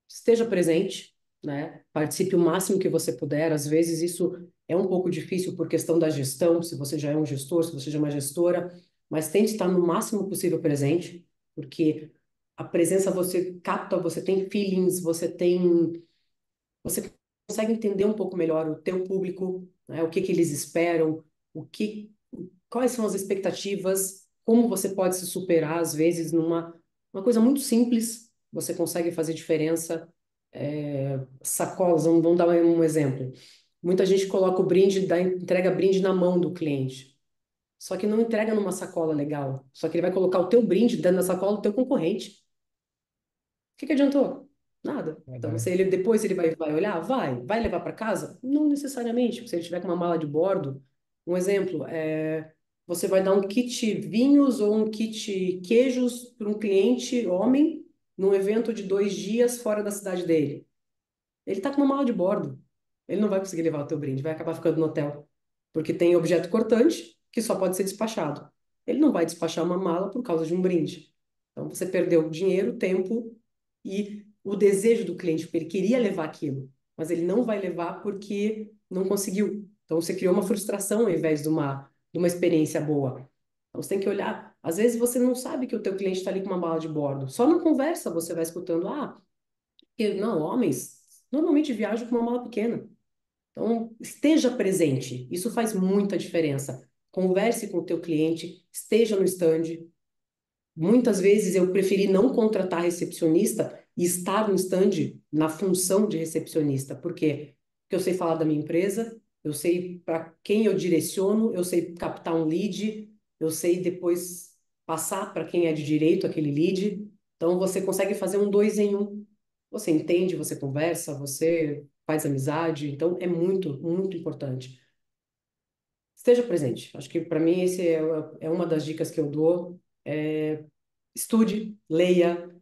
esteja presente, né? Participe o máximo que você puder. Às vezes isso é um pouco difícil por questão da gestão, se você já é um gestor, se você já é uma gestora, mas tente estar no máximo possível presente, porque a presença você capta, você tem feelings, você tem, você consegue entender um pouco melhor o teu público, né? O que que eles esperam, o que, quais são as expectativas, como você pode se superar às vezes numa uma coisa muito simples, você consegue fazer diferença é, sacolas, vamos, vamos dar um exemplo. Muita gente coloca o brinde, dá, entrega brinde na mão do cliente. Só que não entrega numa sacola legal. Só que ele vai colocar o teu brinde dentro da sacola do teu concorrente. O que que adiantou? Nada. Então, se ele depois ele vai, vai olhar, vai, vai levar para casa? Não necessariamente. Se ele tiver com uma mala de bordo, um exemplo, é, você vai dar um kit vinhos ou um kit queijos para um cliente homem num evento de dois dias fora da cidade dele. Ele tá com uma mala de bordo. Ele não vai conseguir levar o teu brinde, vai acabar ficando no hotel. Porque tem objeto cortante que só pode ser despachado. Ele não vai despachar uma mala por causa de um brinde. Então você perdeu dinheiro, tempo e o desejo do cliente, porque ele queria levar aquilo, mas ele não vai levar porque não conseguiu. Então você criou uma frustração ao invés de uma, de uma experiência boa. Então você tem que olhar. Às vezes você não sabe que o teu cliente está ali com uma mala de bordo. Só na conversa você vai escutando, ah, eu, não, homens normalmente viajam com uma mala pequena. Então, esteja presente. Isso faz muita diferença. Converse com o teu cliente, esteja no stand. Muitas vezes eu preferi não contratar recepcionista e estar no stand na função de recepcionista. Por quê? Porque eu sei falar da minha empresa, eu sei para quem eu direciono, eu sei captar um lead, eu sei depois passar para quem é de direito aquele lead. Então, você consegue fazer um dois em um. Você entende, você conversa, você faz amizade. Então, é muito, muito importante. Esteja presente. Acho que para mim esse é, é uma das dicas que eu dou. É, estude, leia,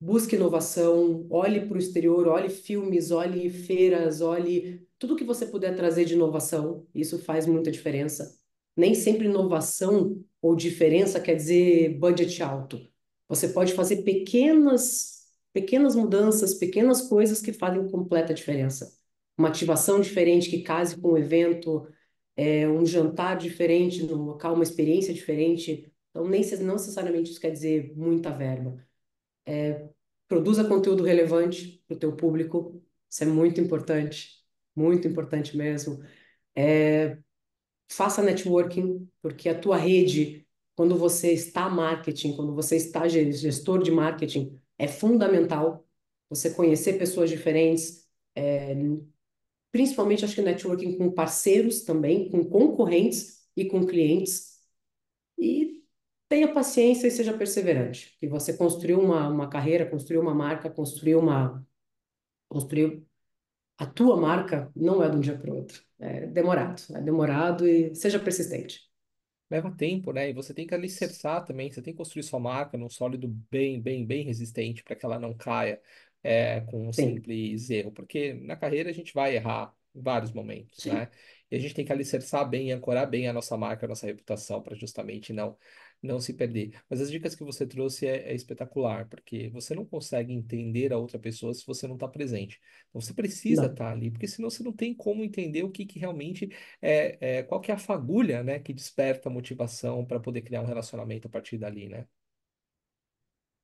busque inovação, olhe para o exterior, olhe filmes, olhe feiras, olhe tudo que você puder trazer de inovação. Isso faz muita diferença. Nem sempre inovação ou diferença quer dizer budget alto. Você pode fazer pequenas pequenas mudanças, pequenas coisas que fazem completa diferença. Uma ativação diferente que case com o evento, é, um jantar diferente no local, uma experiência diferente. Então, nem não necessariamente isso quer dizer muita verba. É, produza conteúdo relevante para o teu público, isso é muito importante, muito importante mesmo. É, faça networking, porque a tua rede, quando você está marketing, quando você está gestor de marketing, é fundamental você conhecer pessoas diferentes, é, principalmente acho que networking com parceiros também, com concorrentes e com clientes. E tenha paciência e seja perseverante, que você construiu uma, uma carreira, construiu uma marca, construiu uma construiu a tua marca não é de um dia para o outro. É demorado, é demorado e seja persistente
leva tempo, né? E você tem que alicerçar também, você tem que construir sua marca num sólido bem, bem, bem resistente para que ela não caia é, com um
Sim.
simples erro, porque na carreira a gente vai errar em vários momentos, né? E a gente tem que alicerçar bem e ancorar bem a nossa marca, a nossa reputação, para justamente não não se perder. Mas as dicas que você trouxe é, é espetacular, porque você não consegue entender a outra pessoa se você não está presente. Então você precisa
Não.
estar tá ali, porque senão você não tem como entender o que, que realmente é, é, qual que é a fagulha, né, que desperta a motivação para poder criar um relacionamento a partir dali, né?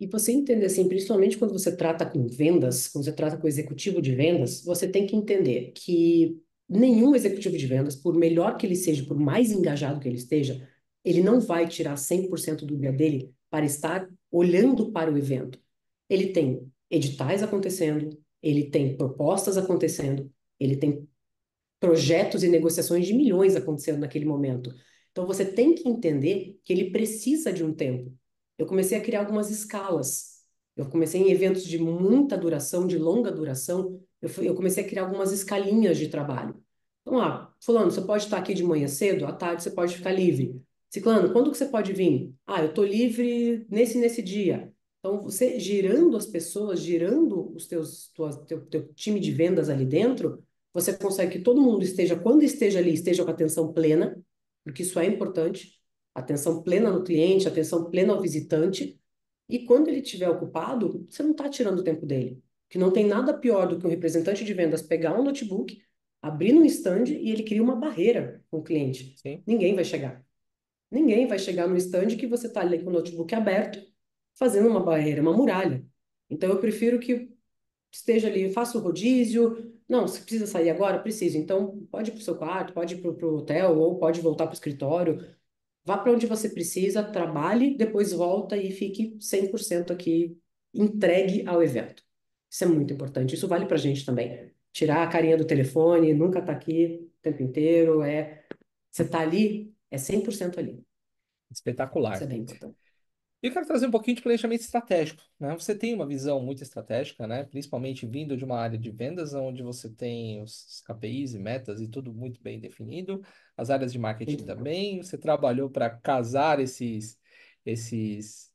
E você entender assim, principalmente quando você trata com vendas, quando você trata com executivo de vendas, você tem que entender que nenhum executivo de vendas, por melhor que ele seja, por mais engajado que ele esteja, ele não vai tirar 100% do dia dele para estar olhando para o evento. Ele tem editais acontecendo, ele tem propostas acontecendo, ele tem projetos e negociações de milhões acontecendo naquele momento. Então você tem que entender que ele precisa de um tempo. Eu comecei a criar algumas escalas. Eu comecei em eventos de muita duração, de longa duração, eu, fui, eu comecei a criar algumas escalinhas de trabalho. Então, ah, fulano, você pode estar aqui de manhã cedo, à tarde você pode ficar livre. Ciclano, quando que você pode vir? Ah, eu estou livre nesse nesse dia. Então, você girando as pessoas, girando os teus, teu, teu time de vendas ali dentro, você consegue que todo mundo esteja, quando esteja ali, esteja com atenção plena, porque isso é importante, atenção plena no cliente, atenção plena ao visitante, e quando ele estiver ocupado, você não está tirando o tempo dele. Que não tem nada pior do que um representante de vendas pegar um notebook, abrir um stand e ele cria uma barreira com o cliente.
Sim.
Ninguém vai chegar. Ninguém vai chegar no stand que você está ali com o notebook aberto, fazendo uma barreira, uma muralha. Então, eu prefiro que esteja ali, faça o rodízio. Não, se precisa sair agora, precisa. Então, pode ir para o seu quarto, pode ir para o hotel, ou pode voltar para o escritório. Vá para onde você precisa, trabalhe, depois volta e fique 100% aqui entregue ao evento. Isso é muito importante. Isso vale para a gente também. Tirar a carinha do telefone, nunca tá aqui o tempo inteiro. É, você está ali, é 100% ali.
Espetacular.
Isso é bem importante.
E eu quero trazer um pouquinho de planejamento estratégico, né? Você tem uma visão muito estratégica, né? Principalmente vindo de uma área de vendas, onde você tem os KPIs e metas e tudo muito bem definido. As áreas de marketing também. Você trabalhou para casar esses, esses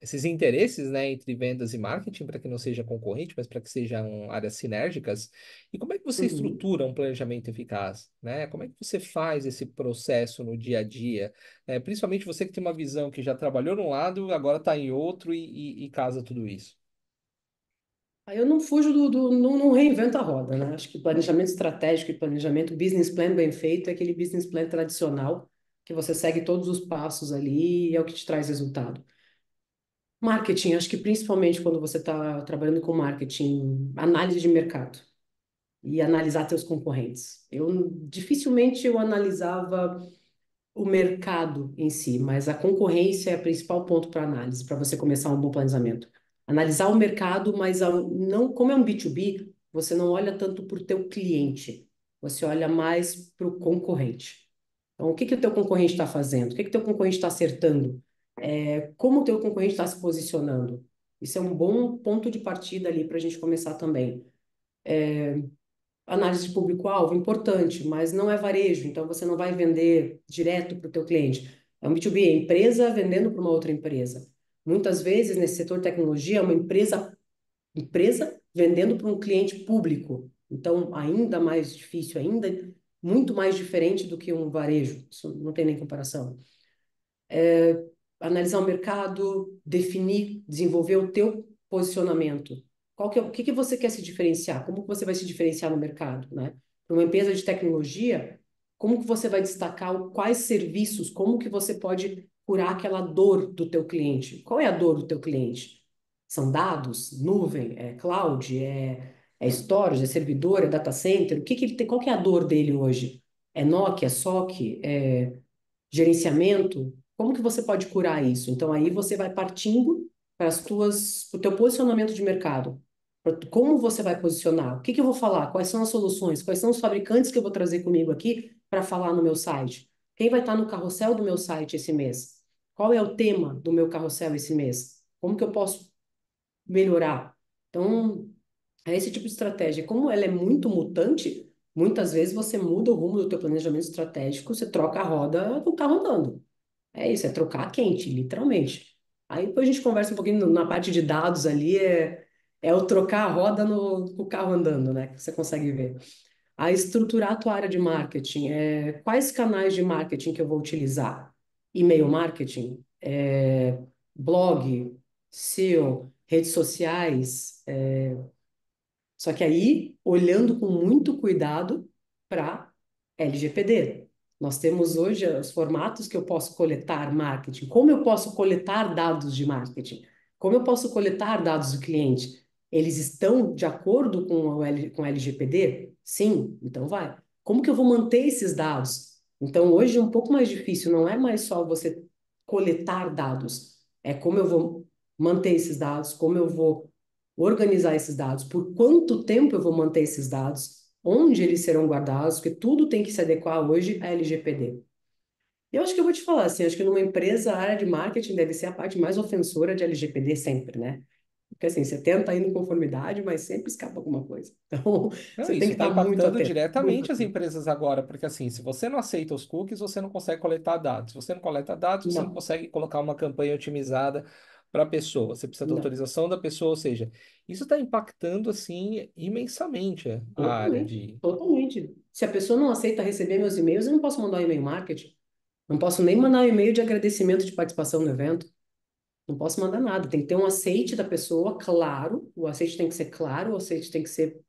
esses interesses, né, entre vendas e marketing, para que não seja concorrente, mas para que sejam áreas sinérgicas. E como é que você uhum. estrutura um planejamento eficaz, né? Como é que você faz esse processo no dia a dia? É, principalmente você que tem uma visão que já trabalhou num lado, agora está em outro e, e, e, casa tudo isso.
Aí eu não fujo do, do não, não reinvento a roda, né? Acho que planejamento estratégico e planejamento business plan bem feito é aquele business plan tradicional que você segue todos os passos ali e é o que te traz resultado. Marketing, acho que principalmente quando você está trabalhando com marketing, análise de mercado e analisar teus concorrentes. Eu dificilmente eu analisava o mercado em si, mas a concorrência é o principal ponto para análise, para você começar um bom planejamento. Analisar o mercado, mas não como é um B2B, você não olha tanto para o teu cliente, você olha mais para o concorrente. Então, o que, que o teu concorrente está fazendo? O que, que o teu concorrente está acertando? É, como o teu concorrente está se posicionando. Isso é um bom ponto de partida ali para a gente começar também. É, análise de público-alvo, importante, mas não é varejo, então você não vai vender direto para o teu cliente. É um B2B, é empresa vendendo para uma outra empresa. Muitas vezes, nesse setor tecnologia, é uma empresa, empresa vendendo para um cliente público. Então, ainda mais difícil, ainda muito mais diferente do que um varejo. Isso não tem nem comparação. É, analisar o mercado, definir, desenvolver o teu posicionamento. Qual que é, o que, que você quer se diferenciar? Como que você vai se diferenciar no mercado, né? Para uma empresa de tecnologia, como que você vai destacar quais serviços, como que você pode curar aquela dor do teu cliente? Qual é a dor do teu cliente? São dados, nuvem, é cloud, é, é storage, é servidor, é data center? O que que ele tem? Qual que é a dor dele hoje? É NOC, é SOC, é gerenciamento? Como que você pode curar isso? Então aí você vai partindo para as tuas, para o teu posicionamento de mercado. Como você vai posicionar? O que que eu vou falar? Quais são as soluções? Quais são os fabricantes que eu vou trazer comigo aqui para falar no meu site? Quem vai estar no carrossel do meu site esse mês? Qual é o tema do meu carrossel esse mês? Como que eu posso melhorar? Então, é esse tipo de estratégia. Como ela é muito mutante, muitas vezes você muda o rumo do teu planejamento estratégico, você troca a roda do carro andando. É isso, é trocar quente, literalmente. Aí depois a gente conversa um pouquinho na parte de dados ali, é, é o trocar a roda no, no carro andando, né? Que você consegue ver. A estruturar a tua área de marketing. É, quais canais de marketing que eu vou utilizar? E-mail marketing, é, blog, SEO, redes sociais. É... Só que aí, olhando com muito cuidado para LGPD. Nós temos hoje os formatos que eu posso coletar marketing. Como eu posso coletar dados de marketing? Como eu posso coletar dados do cliente? Eles estão de acordo com o L, com LGPD? Sim, então vai. Como que eu vou manter esses dados? Então, hoje é um pouco mais difícil, não é mais só você coletar dados, é como eu vou manter esses dados, como eu vou organizar esses dados, por quanto tempo eu vou manter esses dados, onde eles serão guardados, porque tudo tem que se adequar hoje à LGPD. Eu acho que eu vou te falar assim, acho que numa empresa a área de marketing deve ser a parte mais ofensora de LGPD sempre, né? Porque assim, você tenta ir em conformidade, mas sempre escapa alguma coisa. Então,
Não,
você tem que
está
estar muito atento.
diretamente as empresas agora, porque assim, se você não aceita os cookies, você não consegue coletar dados. Se você não coleta dados, você não
Não,
consegue colocar uma campanha otimizada para a pessoa. Você precisa da
não.
autorização da pessoa, ou seja, isso está impactando assim imensamente a área
Totalmente.
de.
Totalmente. Se a pessoa não aceita receber meus e-mails, eu não posso mandar um e-mail marketing. Não posso nem mandar um e-mail de agradecimento de participação no evento. Não posso mandar nada. Tem que ter um aceite da pessoa, claro. O aceite tem que ser claro, o aceite tem que ser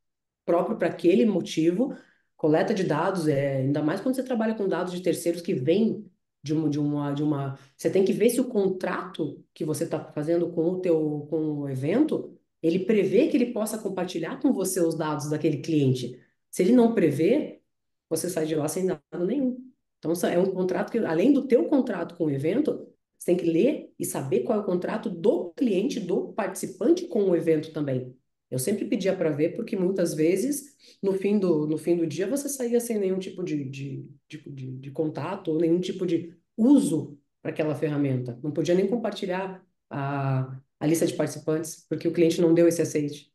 próprio para aquele motivo. Coleta de dados, é, ainda mais quando você trabalha com dados de terceiros que vêm de uma, de uma, de uma. Você tem que ver se o contrato que você está fazendo com o teu, com o evento, ele prevê que ele possa compartilhar com você os dados daquele cliente. Se ele não prevê, você sai de lá sem dado nenhum. Então, é um contrato que, além do teu contrato com o evento, você tem que ler e saber qual é o contrato do cliente, do participante com o evento também. Eu sempre pedia para ver, porque muitas vezes, no fim do, no fim do dia, você saía sem nenhum tipo de, de, de, de, de contato ou nenhum tipo de uso para aquela ferramenta. Não podia nem compartilhar a, a lista de participantes, porque o cliente não deu esse aceite.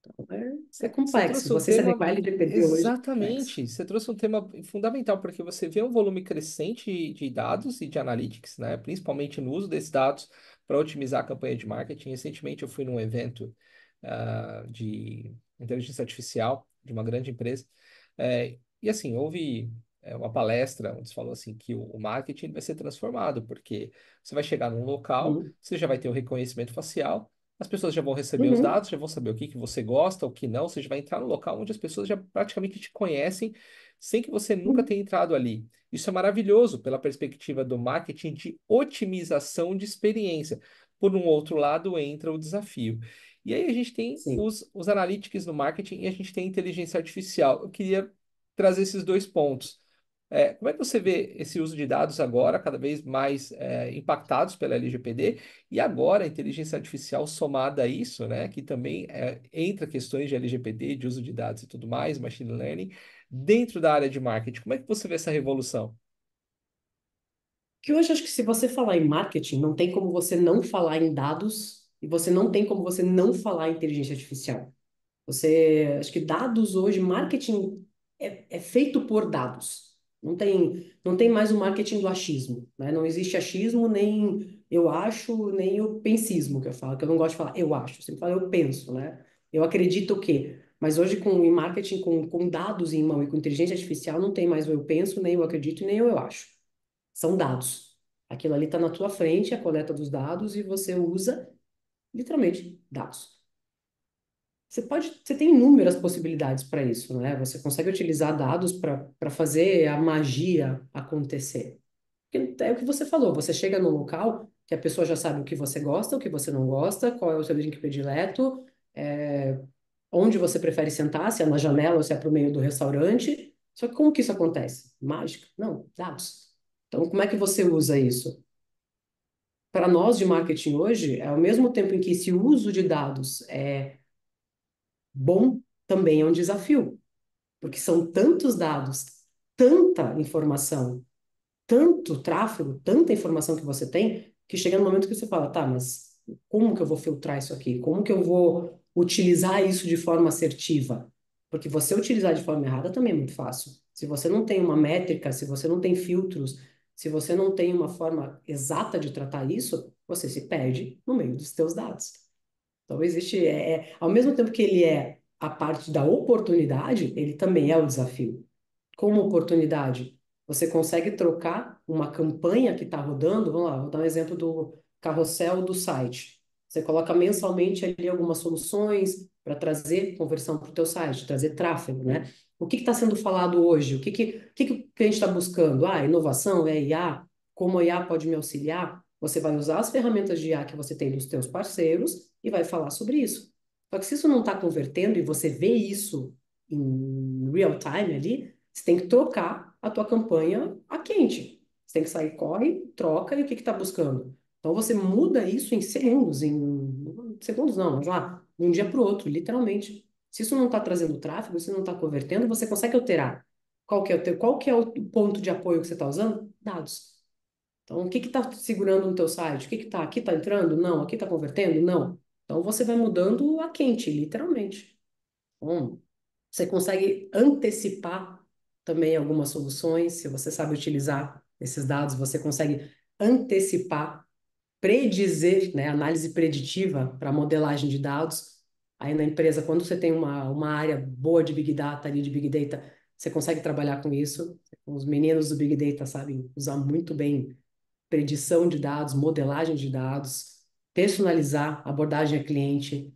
Então, é, é
Você você
complexo.
um
Você se
tema.
adequar ao LGPD hoje é complexo.
Exatamente, você trouxe um tema fundamental, porque você vê um volume crescente de dados e de analytics, né? Principalmente no uso desses dados para otimizar a campanha de marketing. Recentemente eu fui num evento ah, de inteligência artificial de uma grande empresa. É, e assim, houve é, uma palestra onde se falou assim que o, marketing vai ser transformado, porque você vai chegar num local,
Uhum.
você já vai ter o reconhecimento facial, as pessoas já vão receber os
Uhum.
dados, já vão saber o que que você gosta, o que não, você já vai entrar no local onde as pessoas já praticamente te conhecem, sem que você nunca
Uhum.
tenha entrado ali. Isso é maravilhoso pela perspectiva do marketing de otimização de experiência. Por um outro lado, entra o desafio. E aí a gente tem
Sim.
os, os analytics no marketing e a gente tem a inteligência artificial. Eu queria trazer esses dois pontos. É, como é que você vê esse uso de dados agora, cada vez mais é, impactados pela LGPD, e agora a inteligência artificial somada a isso, né, que também é, entra questões de LGPD, de uso de dados e tudo mais, machine learning, dentro da área de marketing. Como é que você vê essa revolução?
Que hoje acho que se você falar em marketing, não tem como você não falar em dados e você não tem como você não falar inteligência artificial. Você, acho que dados hoje, marketing é, é feito por dados. Não tem, não tem mais o marketing do achismo, né? Não existe achismo, nem eu acho, nem o pensismo que eu falo, que eu não gosto de falar eu acho, eu sempre falo eu penso, né? Eu acredito o quê? Mas hoje, com em marketing, com, com dados em mão e com inteligência artificial, não tem mais o eu penso, nem eu acredito, nem o eu acho. São dados. Aquilo ali está na tua frente, a coleta dos dados, e você usa, literalmente, dados. Você pode, você tem inúmeras possibilidades para isso, né? Você consegue utilizar dados para fazer a magia acontecer. Porque é o que você falou, você chega num local que a pessoa já sabe o que você gosta, o que você não gosta, qual é o seu drink predileto, é, onde você prefere sentar, se é na janela ou se é para o meio do restaurante. Só que como que isso acontece? Mágica? Não, dados. Então, como é que você usa isso? Para nós de marketing hoje, ao mesmo tempo em que esse uso de dados é bom, também é um desafio, porque são tantos dados, tanta informação, tanto tráfego, tanta informação que você tem, que chega no momento que você fala, tá, mas como que eu vou filtrar isso aqui? Como que eu vou utilizar isso de forma assertiva? Porque você utilizar de forma errada também é muito fácil. Se você não tem uma métrica, se você não tem filtros, se você não tem uma forma exata de tratar isso, você se perde no meio dos seus dados. Então, existe, é, é, ao mesmo tempo que ele é a parte da oportunidade, ele também é o desafio. Como oportunidade, você consegue trocar uma campanha que está rodando, vamos lá, vou dar um exemplo do carrossel do site. Você coloca mensalmente ali algumas soluções para trazer conversão para o teu site, trazer tráfego, né? O que está sendo falado hoje? O que, que, que, que o cliente está buscando? Ah, inovação, é IA? Como a IA pode me auxiliar? Você vai usar as ferramentas de IA que você tem dos teus parceiros e vai falar sobre isso. Só que se isso não está convertendo e você vê isso em real time ali, você tem que trocar a tua campanha a quente. Você tem que sair, corre, troca e o que está buscando? Então você muda isso em segundos, em segundos não, mas lá, de um dia para o outro, literalmente. Se isso não está trazendo tráfego, se não está convertendo, você consegue alterar. Qual que é o teu, qual que é o ponto de apoio que você está usando? Dados. Então, o que está segurando no teu site? O que está? Aqui está entrando? Não. Aqui está convertendo? Não. Então, você vai mudando a quente, literalmente. Bom, você consegue antecipar também algumas soluções. Se você sabe utilizar esses dados, você consegue antecipar, predizer, né, análise preditiva para modelagem de dados. Aí na empresa, quando você tem uma, uma área boa de Big Data ali, de Big Data, você consegue trabalhar com isso. Os meninos do Big Data sabem usar muito bem predição de dados, modelagem de dados, personalizar, abordagem a cliente.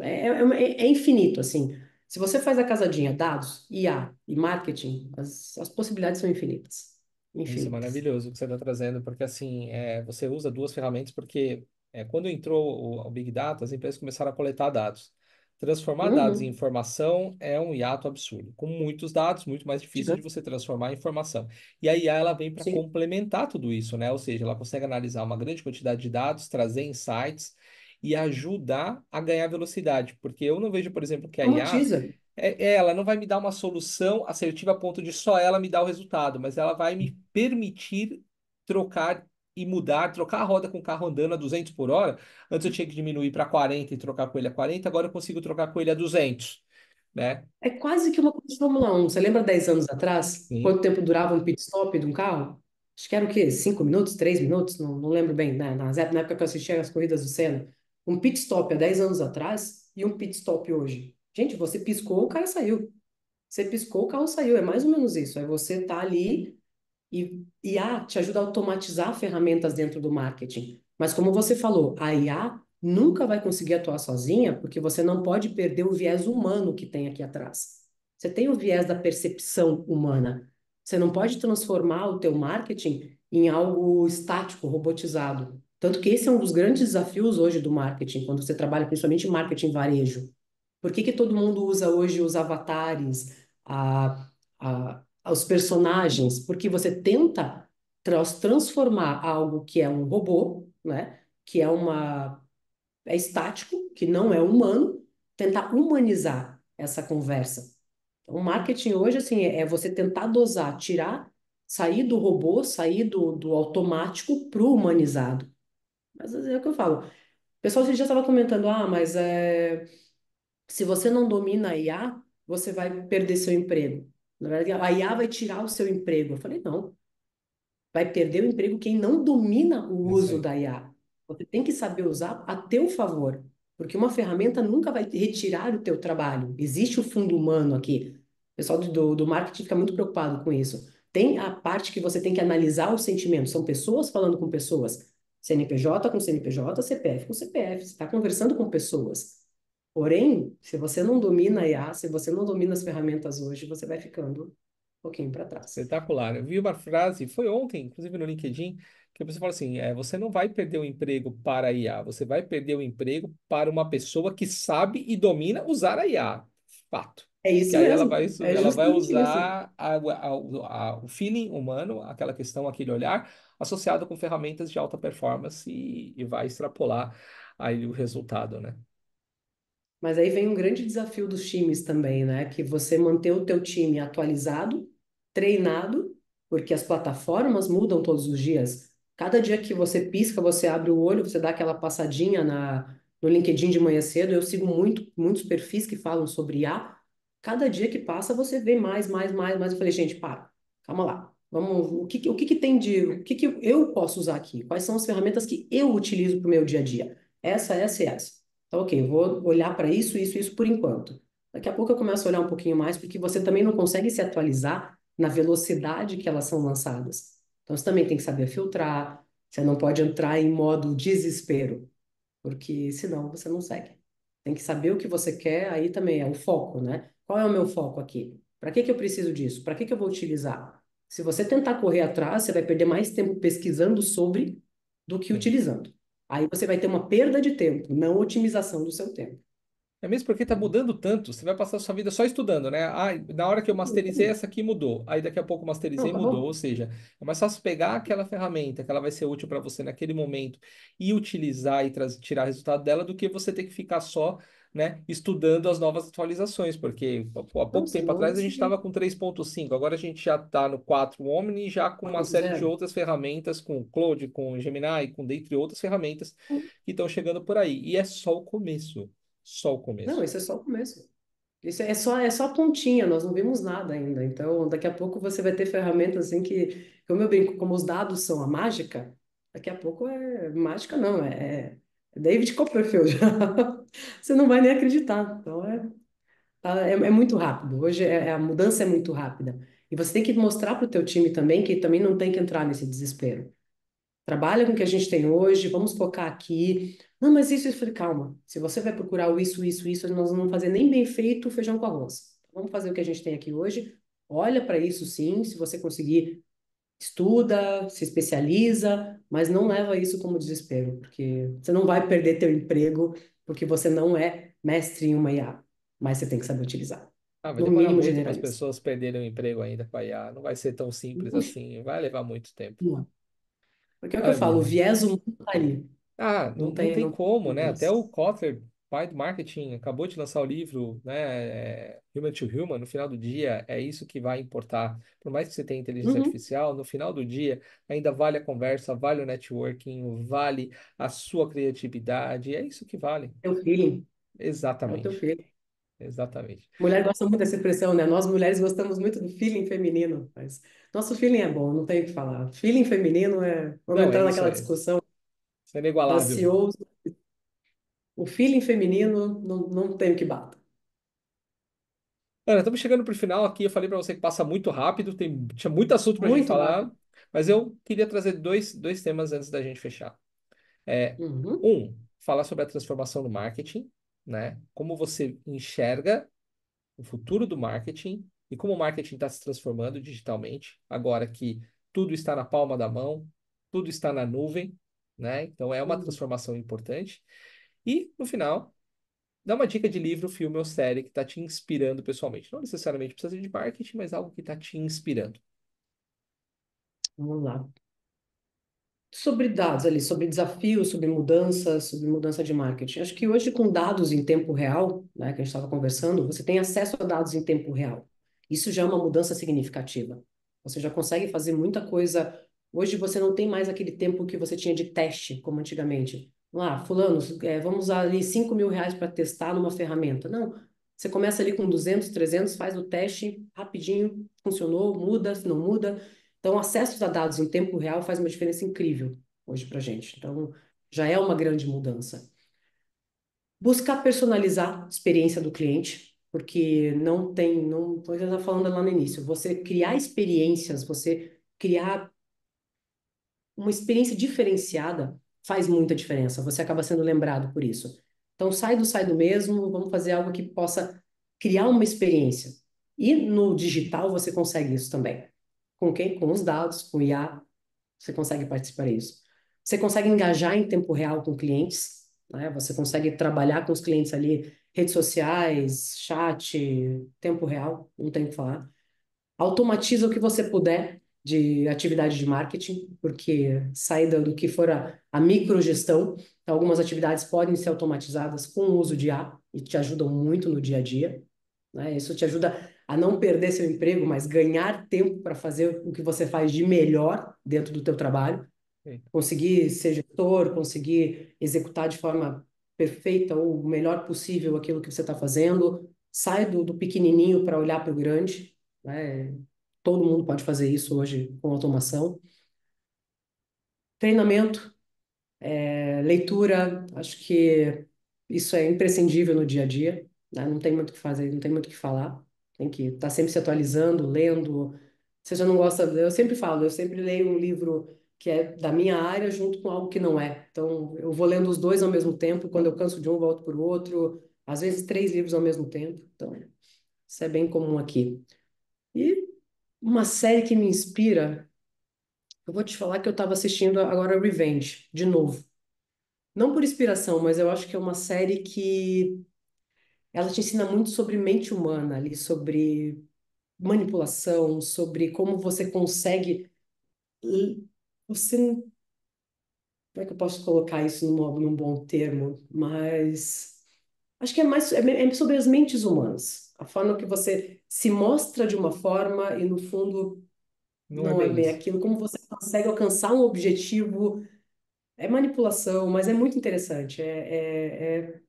É, é, é, é infinito, assim. Se você faz a casadinha dados, IA e marketing, as, as possibilidades são infinitas.
Isso é maravilhoso o que você está trazendo, porque assim, é, você usa duas ferramentas, porque é, quando entrou o, o Big Data, as empresas começaram a coletar dados. Transformar uhum. dados em informação é um hiato absurdo. Com muitos dados, muito mais difícil de você transformar em informação. E a IA ela vem para complementar tudo isso, né? Ou seja, ela consegue analisar uma grande quantidade de dados, trazer insights e ajudar a ganhar velocidade. Porque eu não vejo, por exemplo, que a IA. É, é, ela não vai me dar uma solução assertiva a ponto de só ela me dar o resultado, mas ela vai me permitir trocar e mudar, trocar a roda com o carro andando a 200 por hora. Antes eu tinha que diminuir para 40 e trocar com ele a 40, agora eu consigo trocar com ele a 200. Né?
É quase que uma coisa de Fórmula 1. Você lembra 10 anos atrás? Sim. Quanto tempo durava um pit stop de um carro? Acho que era o quê? 5 minutos, 3 minutos? Não, não lembro bem, né? Na, na época que eu assistia as corridas do Senna. Um pit stop há 10 anos atrás e um pit stop hoje. Gente, você piscou, o cara saiu. Você piscou, o carro saiu. É mais ou menos isso. É você tá ali e IA te ajuda a automatizar ferramentas dentro do marketing. Mas como você falou, a IA nunca vai conseguir atuar sozinha, porque você não pode perder o viés humano que tem aqui atrás. Você tem o viés da percepção humana. Você não pode transformar o teu marketing em algo estático, robotizado. Tanto que esse é um dos grandes desafios hoje do marketing, quando você trabalha principalmente em marketing varejo. Por que, que todo mundo usa hoje os avatares, a, a, os personagens, porque você tenta transformar algo que é um robô, né, que é uma é estático, que não é humano, tentar humanizar essa conversa. Então, o marketing hoje assim é, você tentar dosar, tirar, sair do robô, sair do, do automático para o humanizado. Mas é o que eu falo. O pessoal já estava comentando, ah, mas é, se você não domina a IA, você vai perder seu emprego. Na verdade, a IA vai tirar o seu emprego. Eu falei, não. Vai perder o emprego quem não domina o uso da IA. Você tem que saber usar a teu favor, porque uma ferramenta nunca vai retirar o teu trabalho. Existe o fundo humano aqui. O pessoal do, do marketing fica muito preocupado com isso. Tem a parte que você tem que analisar os sentimentos. São pessoas falando com pessoas. CNPJ com CNPJ, CPF com CPF. Você está conversando com pessoas. Porém, se você não domina a IA, se você não domina as ferramentas hoje, você vai ficando um pouquinho para trás.
Espetacular. Eu vi uma frase, foi ontem, inclusive no LinkedIn, que a pessoa fala assim: é, você não vai perder o emprego para a IA, você vai perder o emprego para uma pessoa que sabe e domina usar a IA. Fato.
É isso
que aí ela vai,
É
ela vai usar a- a- a- o feeling humano, aquela questão, aquele olhar, associado com ferramentas de alta performance e, e vai extrapolar aí o resultado, né?
Mas aí vem um grande desafio dos times também, né? Que você manter o teu time atualizado, treinado, porque as plataformas mudam todos os dias. Cada dia que você pisca, você abre o olho, você dá aquela passadinha na, no LinkedIn de manhã cedo. Eu sigo muito, muitos perfis que falam sobre IA. Cada dia que passa, você vê mais, mais, mais, mais. Eu falei, gente, para, calma lá. Vamos, o que, o que, que tem de, o que, que eu posso usar aqui? Quais são as ferramentas que eu utilizo para o meu dia a dia? Essa, essa e essa. Então, ok, vou olhar para isso, isso, isso por enquanto. Daqui a pouco eu começo a olhar um pouquinho mais, porque você também não consegue se atualizar na velocidade que elas são lançadas. Então, você também tem que saber filtrar, você não pode entrar em modo desespero, porque senão você não segue. Tem que saber o que você quer, aí também é o foco, né? Qual é o meu foco aqui? Para que que eu preciso disso? Para que que eu vou utilizar? Se você tentar correr atrás, você vai perder mais tempo pesquisando sobre do que utilizando. Aí você vai ter uma perda de tempo, não otimização do seu tempo.
É mesmo porque tá mudando tanto, você vai passar a sua vida só estudando, né? Ah, na hora que eu masterizei, essa aqui mudou. Aí daqui a pouco
Não,
masterizei,
acabou.
mudou. Ou seja, é mais fácil pegar aquela ferramenta que ela vai ser útil para você naquele momento e utilizar e tirar resultado dela do que você ter que ficar só, né, estudando as novas atualizações. Porque há
Não,
pouco tempo atrás a gente estava com 3.5, agora a gente já está no 4 Omni, já com uma série de
4.0.
outras ferramentas, com Claude, com Gemini, com dentre outras ferramentas que estão chegando por aí. E é só o começo. Só o
Não,
começo.
esse é só o começo. Isso é só, é só a pontinha, nós não vimos nada ainda. Então, daqui a pouco você vai ter ferramentas assim que, como eu brinco, como os dados são a mágica, daqui a pouco é mágica não, é, é David Copperfield. Você não vai nem acreditar. Então, é, tá- é, é muito rápido. Hoje é, é- a mudança é muito rápida. E você tem que mostrar para o teu time também que também não tem que entrar nesse desespero. Trabalha com o que a gente tem hoje, vamos focar aqui. Não, mas isso, eu falei, calma. Se você vai procurar o isso, isso, isso, nós não vamos fazer nem bem feito o feijão com arroz. Vamos fazer o que a gente tem aqui hoje. Olha para isso sim, se você conseguir, estuda, se especializa, mas não leva isso como desespero, porque você não vai perder teu emprego porque você não é mestre em uma IA, mas você tem que saber utilizar.
Ah, vai
No
demorar
mínimo
muito para as pessoas perderem o emprego ainda com a IA. Não vai ser tão simples assim. Vai levar muito tempo.
Não. Porque é o que eu falo, o viés humano tá ali.
Ah, não,
Não
não
tem, não
como,
tem
né?
como.
Até o Kotler, pai do marketing, acabou de lançar o livro, né? é, Human to Human. No final do dia, é isso que vai importar. Por mais que você tenha inteligência
Uhum.
artificial, no final do dia, ainda vale a conversa, vale o networking, vale a sua criatividade. É isso que vale.
É o feeling, é o teu
Exatamente.
feeling.
Exatamente.
Mulher gosta muito dessa expressão, né? Nós mulheres gostamos muito do feeling feminino, mas nosso feeling é bom, não tem o que falar. Feeling feminino é. Vamos
Não, é
entrar naquela
aí.
discussão
Isso é inigualável.
CEOs. O feeling feminino não, não tem o que bata.
Ana, estamos chegando para o final aqui. Eu falei para você que passa muito rápido, tem, tinha muito assunto para a gente falar,
rápido.
mas eu queria trazer dois, dois temas antes da gente fechar. É,
Uhum.
um, falar sobre a transformação do marketing, né? Como você enxerga o futuro do marketing e como o marketing está se transformando digitalmente, agora que tudo está na palma da mão, tudo está na nuvem, né? Então é uma
Uhum.
transformação importante. E, no final, dá uma dica de livro, filme ou série que está te inspirando pessoalmente. Não necessariamente precisa ser de marketing, mas algo que está te inspirando.
Vamos lá. Sobre dados ali, sobre desafios, sobre mudança, sobre mudança de marketing. Acho que hoje, com dados em tempo real, né, que a gente estava conversando, você tem acesso a dados em tempo real. Isso já é uma mudança significativa. Você já consegue fazer muita coisa. Hoje você não tem mais aquele tempo que você tinha de teste, como antigamente. Ah, fulano, é, vamos usar ali 5 mil reais para testar numa ferramenta. Não. Você começa ali com 200, 300, faz o teste rapidinho, funcionou, muda, não muda. Então, acesso a dados em tempo real faz uma diferença incrível hoje para gente. Então, já é uma grande mudança. Buscar personalizar a experiência do cliente, porque não tem, não, eu estava falando lá no início, você criar experiências, você criar uma experiência diferenciada faz muita diferença. Você acaba sendo lembrado por isso. Então, sai do sai do mesmo, vamos fazer algo que possa criar uma experiência. E no digital você consegue isso também. Com quem? Com os dados, com o IA, você consegue participar disso. Você consegue engajar em tempo real com clientes, né? Você consegue trabalhar com os clientes ali, redes sociais, chat, tempo real, não tem o que falar. Automatiza o que você puder de atividade de marketing, porque saída do que for a, a microgestão, algumas atividades podem ser automatizadas com o uso de IA e te ajudam muito no dia a dia. Né? Isso te ajuda a não perder seu emprego, mas ganhar tempo para fazer o que você faz de melhor dentro do teu trabalho. Sim. Conseguir ser gestor, conseguir executar de forma perfeita ou o melhor possível aquilo que você está fazendo. Sai do, do pequenininho para olhar para o grande. Né? Todo mundo pode fazer isso hoje com automação. Treinamento, é, leitura, acho que isso é imprescindível no dia a dia. Né? Não tem muito o que fazer, não tem muito o que falar. Tem que estar tá sempre se atualizando, lendo. Você já não gosta, eu sempre falo, eu sempre leio um livro que é da minha área junto com algo que não é. Então, eu vou lendo os dois ao mesmo tempo, quando eu canso de um, volto para o outro, às vezes três livros ao mesmo tempo. Então, isso é bem comum aqui. E uma série que me inspira, eu vou te falar que eu estava assistindo agora Revenge, de novo. Não por inspiração, mas eu acho que é uma série que ela te ensina muito sobre mente humana ali, sobre manipulação, sobre como você consegue. Você. Como é que eu posso colocar isso num, num bom termo? Mas. Acho que é mais é, é sobre as mentes humanas. A forma que você se mostra de uma forma e, no fundo, não, não é, bem, é bem aquilo. Como você consegue alcançar um objetivo. É manipulação, mas é muito interessante. É, é, é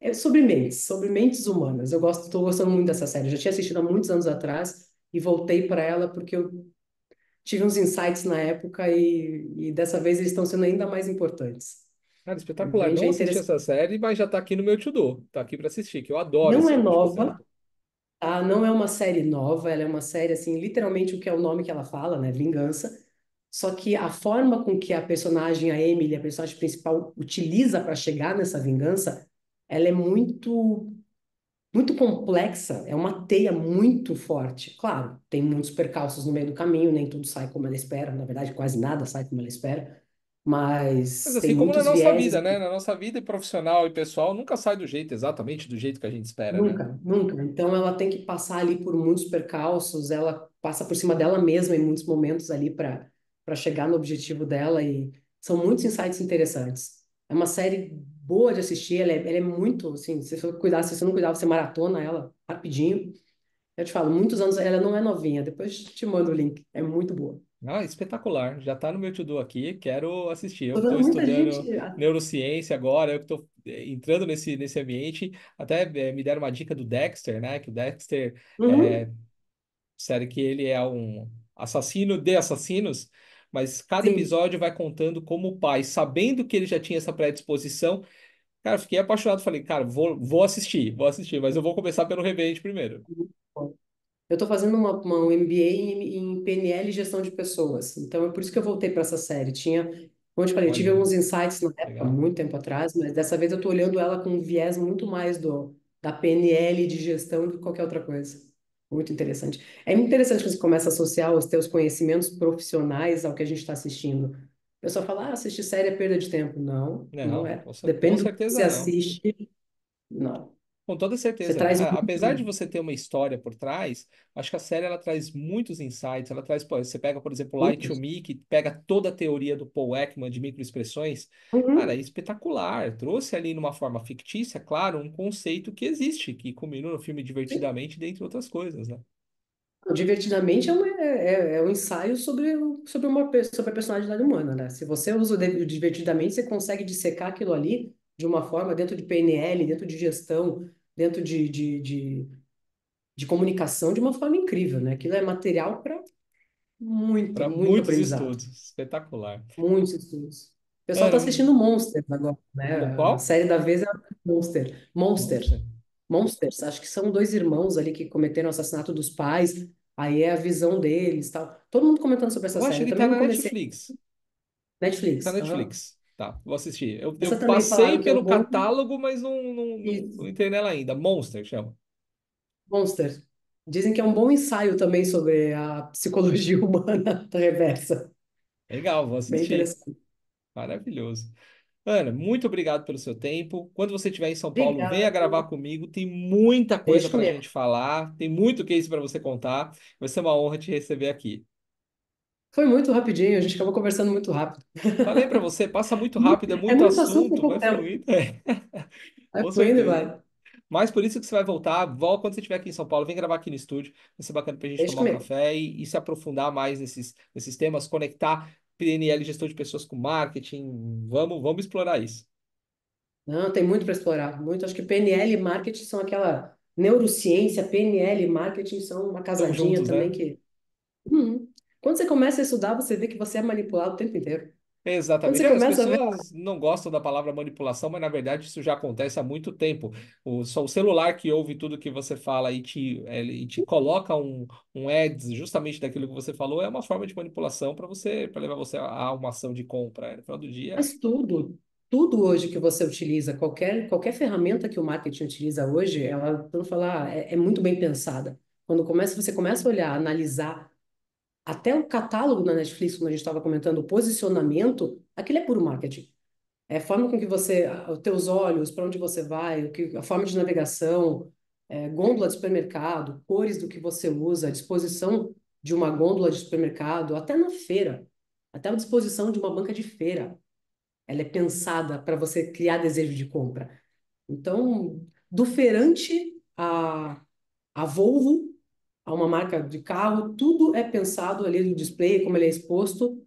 é sobre mentes, sobre mentes humanas. Eu gosto, estou gostando muito dessa série. Eu já tinha assistido há muitos anos atrás e voltei para ela porque eu tive uns insights na época e, e dessa vez eles estão sendo ainda mais importantes.
Cara, espetacular. Não assisti essa série, mas já está aqui no meu to-do. Está aqui para assistir, que eu adoro
Não
é
tipo nova, tá? Não é uma série nova, ela é uma série, assim, literalmente o que é o nome que ela fala, né? Vingança. Só que a forma com que a personagem, a Emily, a personagem principal, utiliza para chegar nessa vingança ela é muito muito complexa, é uma teia muito forte. Claro, tem muitos percalços no meio do caminho, nem tudo sai como ela espera, na verdade, quase nada sai como ela espera, mas,
mas assim como na nossa vida, né? Na nossa vida profissional e pessoal, nunca sai do jeito, exatamente do jeito que a gente espera,
nunca,
né?
Nunca, Então ela tem que passar ali por muitos percalços, ela passa por cima dela mesma em muitos momentos ali para para chegar no objetivo dela e são muitos insights interessantes. É uma série boa de assistir, ela é, ela é muito, assim, se você cuidar, se você não cuidar, você maratona ela rapidinho. Eu te falo, muitos anos, ela não é novinha, depois te mando o link, é muito boa.
Ah, espetacular. Já está no meu to-do aqui, quero assistir. Eu estou estudando gente... neurociência agora, eu estou eh, entrando nesse, nesse ambiente. Até é, me deram uma dica do Dexter, né? Que o Dexter uhum. é série que ele é um assassino de assassinos, mas cada Sim. episódio vai contando como o pai, sabendo que ele já tinha essa predisposição. Cara, fiquei apaixonado. Falei, cara, vou, vou assistir, vou assistir, mas eu vou começar pelo Revenge primeiro.
Eu estou fazendo uma, uma, um MBA em, em PNL e gestão de pessoas. Então é por isso que eu voltei para essa série. Tinha, como eu te falei, eu tive alguns insights na época, Legal. muito tempo atrás, mas dessa vez eu estou olhando ela com um viés muito mais do, da PNL de gestão do que qualquer outra coisa. Muito interessante. É interessante que você começa a associar os teus conhecimentos profissionais ao que a gente está assistindo. O pessoal fala, ah, assistir série é perda de tempo. Não, não, não é. Depende do que você não. assiste. Não.
Com toda certeza. Você traz Apesar de você ter uma história por trás, acho que a série ela traz muitos insights. Ela traz, pô, você pega, por exemplo, Light to Me, que pega toda a teoria do Paul Ekman de microexpressões. Uhum. Cara, é espetacular. Trouxe ali numa forma fictícia, claro, um conceito que existe, que culminou no filme Divertidamente, dentre outras coisas, né?
Divertidamente é, uma, é, é, é um ensaio sobre, sobre, uma, sobre a personalidade humana, né? Se você usa o divertidamente, você consegue dissecar aquilo ali de uma forma dentro de PNL, dentro de gestão, dentro de, de, de, de comunicação de uma forma incrível, né? Aquilo é material para muito,
Para
muito
muitos
aprendizado,
estudos. Espetacular.
muitos estudos. O pessoal está
Ana,
assistindo Monsters agora, né? A
qual?
série da vez é Monster. Monster.
Monster.
Monsters, acho que são dois irmãos ali que cometeram o assassinato dos pais, aí é a visão deles, tal. Todo mundo comentando sobre essa
Eu acho
série. Eu
que tá na
comecei.
Netflix. Tá na
Netflix.
Netflix. Tá, vou assistir. Eu, eu passei
é
pelo catálogo, mas não, não, não, não entrei nela ainda. Monster chama.
Monster. Dizem que é um bom ensaio também sobre a psicologia humana reversa.
Legal, vou
Bem
assistir.
interessante.
Maravilhoso. Ana, muito obrigado pelo seu tempo. Quando você estiver em São Paulo, venha
Obrigada.
gravar comigo. Tem muita coisa para a gente falar, tem muito case para você contar. Vai ser uma honra te receber aqui.
Foi muito rapidinho, a gente acabou conversando muito rápido.
Falei para você, passa muito
Muito-
rápido, é
É
muito
muito assunto
assunto, vai
pouco tempo.
fluindo. É,
Vai
com
fluindo
certeza.
vai.
Mas por isso que você vai voltar, volta quando você estiver aqui em São Paulo, vem gravar aqui no estúdio, vai ser bacana para a gente
Deixa
tomar um
comigo.
café e, e se aprofundar mais nesses, nesses temas, conectar PNL, gestão de pessoas com marketing. Vamos, vamos explorar isso.
Não, tem muito para explorar. Muito. Acho que PNL e marketing são aquela neurociência, PNL e marketing são uma casadinha
juntos,
também
né?
que. Uhum. Quando você começa a estudar, você vê que você é manipulado o tempo inteiro.
Exatamente. É, As
a ver.
pessoas não gostam da palavra manipulação, mas na verdade isso já acontece há muito tempo. O, só o celular que ouve tudo que você fala e te, ele, e te coloca um, um ads justamente daquilo que você falou é uma forma de manipulação para você, para levar você a, a uma ação de compra. No final do dia,
Mas tudo, tudo hoje que você utiliza, qualquer, qualquer ferramenta que o marketing utiliza hoje, ela, vamos falar, é, é muito bem pensada. Quando começa, você começa a olhar, analisar até o catálogo na Netflix, como a gente estava comentando, o posicionamento, aquilo é puro marketing. É a forma com que você, os teus olhos, para onde você vai, a forma de navegação, é, gôndola de supermercado, cores do que você usa, a disposição de uma gôndola de supermercado, até na feira, até a disposição de uma banca de feira. Ela é pensada para você criar desejo de compra. Então, do feirante a, a Volvo, a uma marca de carro, tudo é pensado ali no display, como ele é exposto,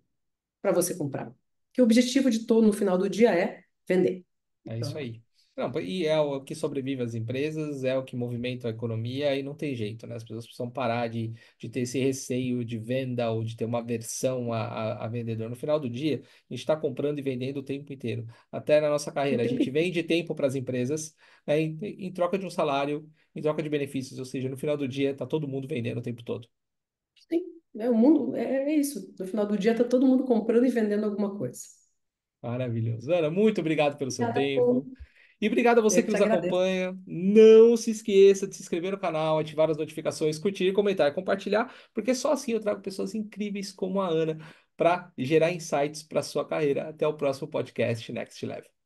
para você comprar. Que o objetivo de todo no final do dia é vender.
é isso
Então,
aí. Não, e é o que sobrevive às empresas, é o que movimenta a economia e não tem jeito, né? As pessoas precisam parar de, de ter esse receio de venda ou de ter uma aversão a, a, a vendedor. No final do dia, a gente está comprando e vendendo o tempo inteiro. Até na nossa carreira, a gente vende tempo para as empresas, né, em, em troca de um salário, em troca de benefícios, ou seja, no final do dia, está todo mundo vendendo o tempo todo.
Sim, é o mundo, é, é isso. No final do dia tá todo mundo comprando e vendendo alguma coisa.
Maravilhoso. Ana, muito obrigado pelo seu tempo. E obrigado a você
Eu
que nos
agradeço.
acompanha. Não se esqueça de se inscrever no canal, ativar as notificações, curtir, comentar e compartilhar, porque só assim eu trago pessoas incríveis como a Ana para gerar insights para sua carreira. Até o próximo podcast Next Level.